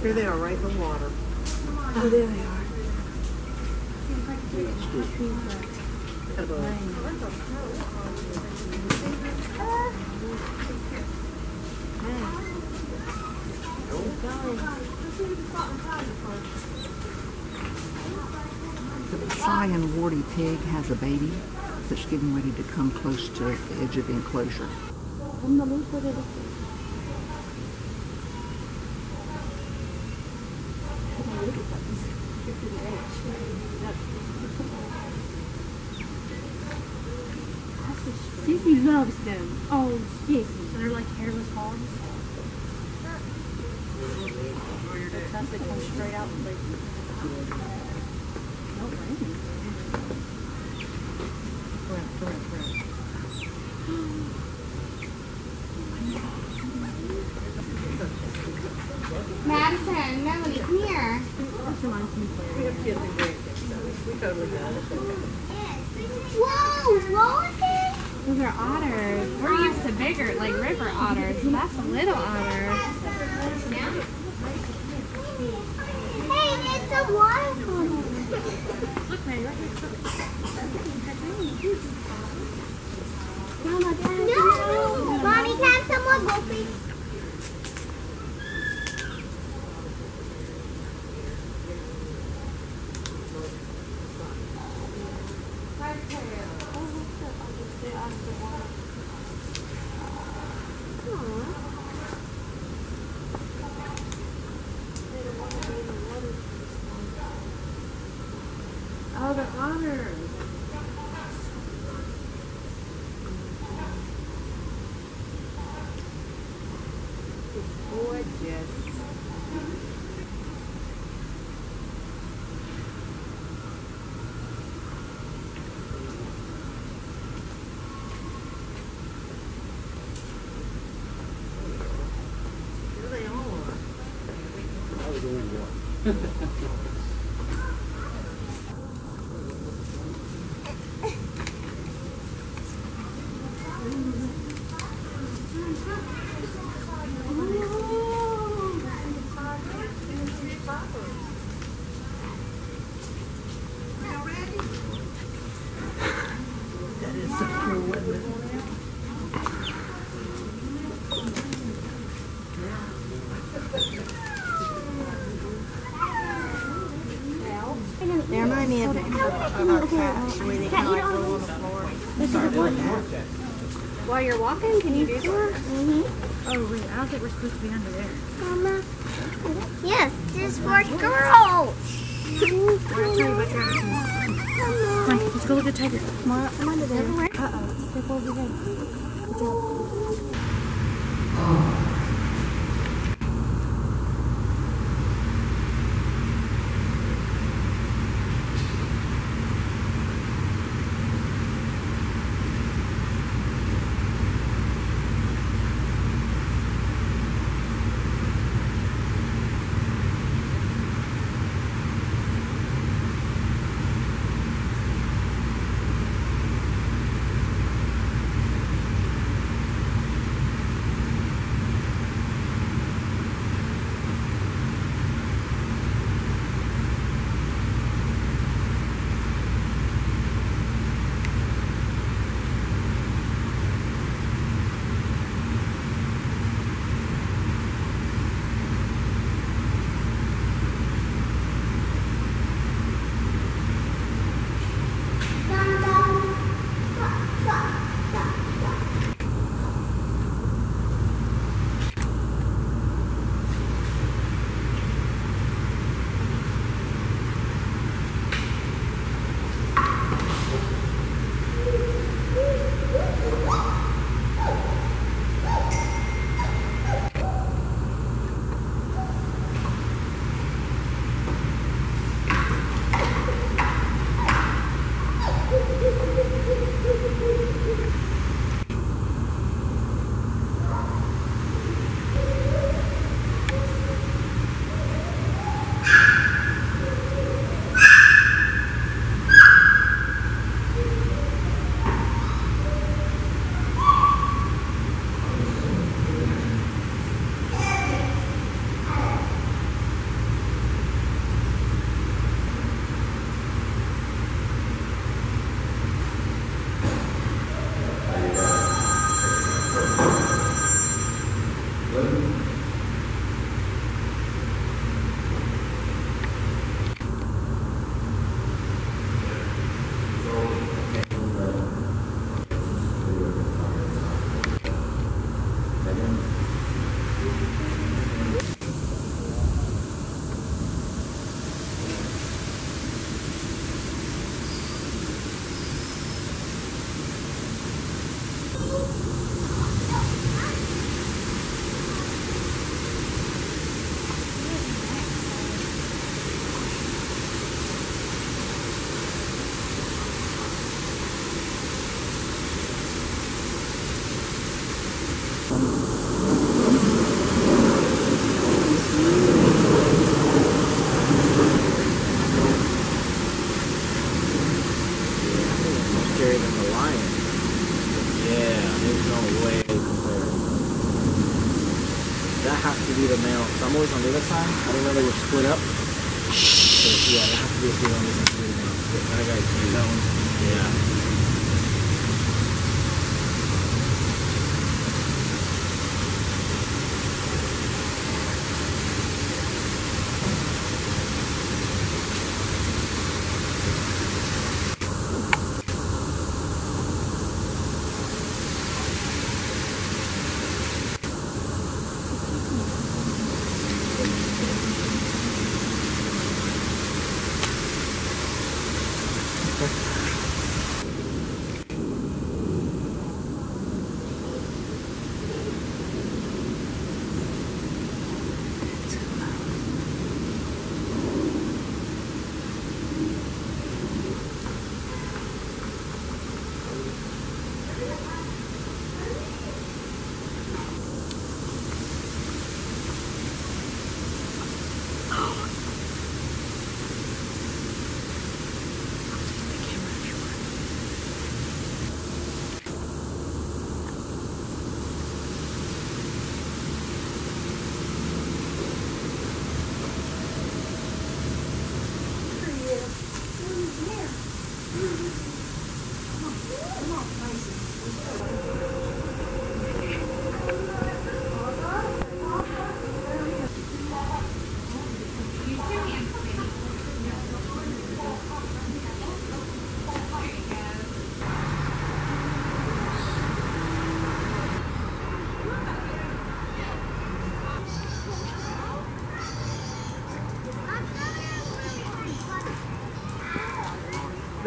Here they are, right in the water. Oh, there they are. The Visayan warty pig has a baby that's getting ready to come close to the edge of the enclosure. Sissy loves them. Oh, Sissy. So they're like hairless hogs? The tusk that comes straight out and they... No rain. Madison, Melody, come here. This reminds me of We have kids and grandkids, so we totally got it. Whoa, look Those are otters. We're used to bigger, like river otters. So that's a little otter. Hey, it's a waterfall. Look, Mary, right here. No, mommy, can I have some more goldfish? Oh, the otters. Gorgeous. Here they all are. That is so cool, isn't it? They remind me of, of our cats, the way they kind of like roll on the floor. While you're walking, can you do that? Mm-hmm. Oh, wait, I don't think we're supposed to be under there. Mama. Yes, this is for girls. I'll tell you about your Come on, let's go look at Tiger. Come on, I'm under there. Uh-oh, step over there. Good job.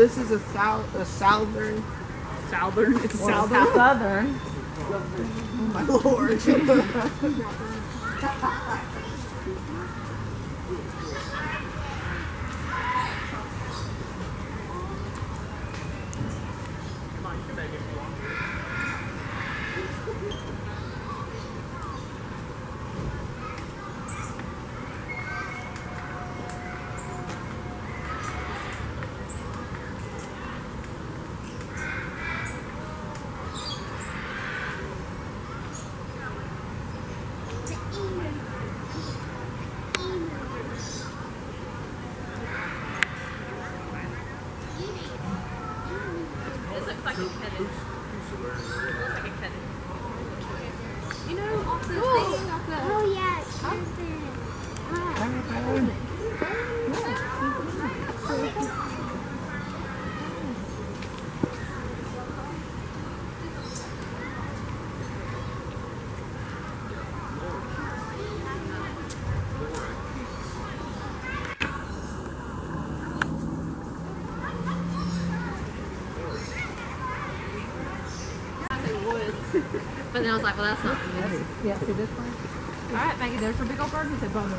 This is a sal a southern southern it's southern southern. Oh my lord. Then I was like, well, that's not good. Yeah, see this one? All right, Maggie, there's your big old bird. He said, bone.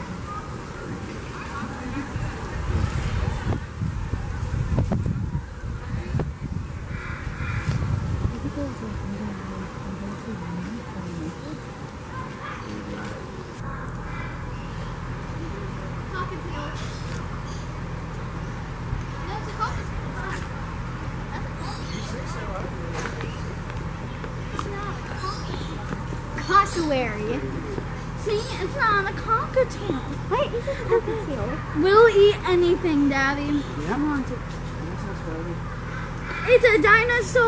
Cassowary. See, it's not a cockatiel. Wait, is it a cockatiel? We'll eat anything, Daddy. I want it. It's a dinosaur.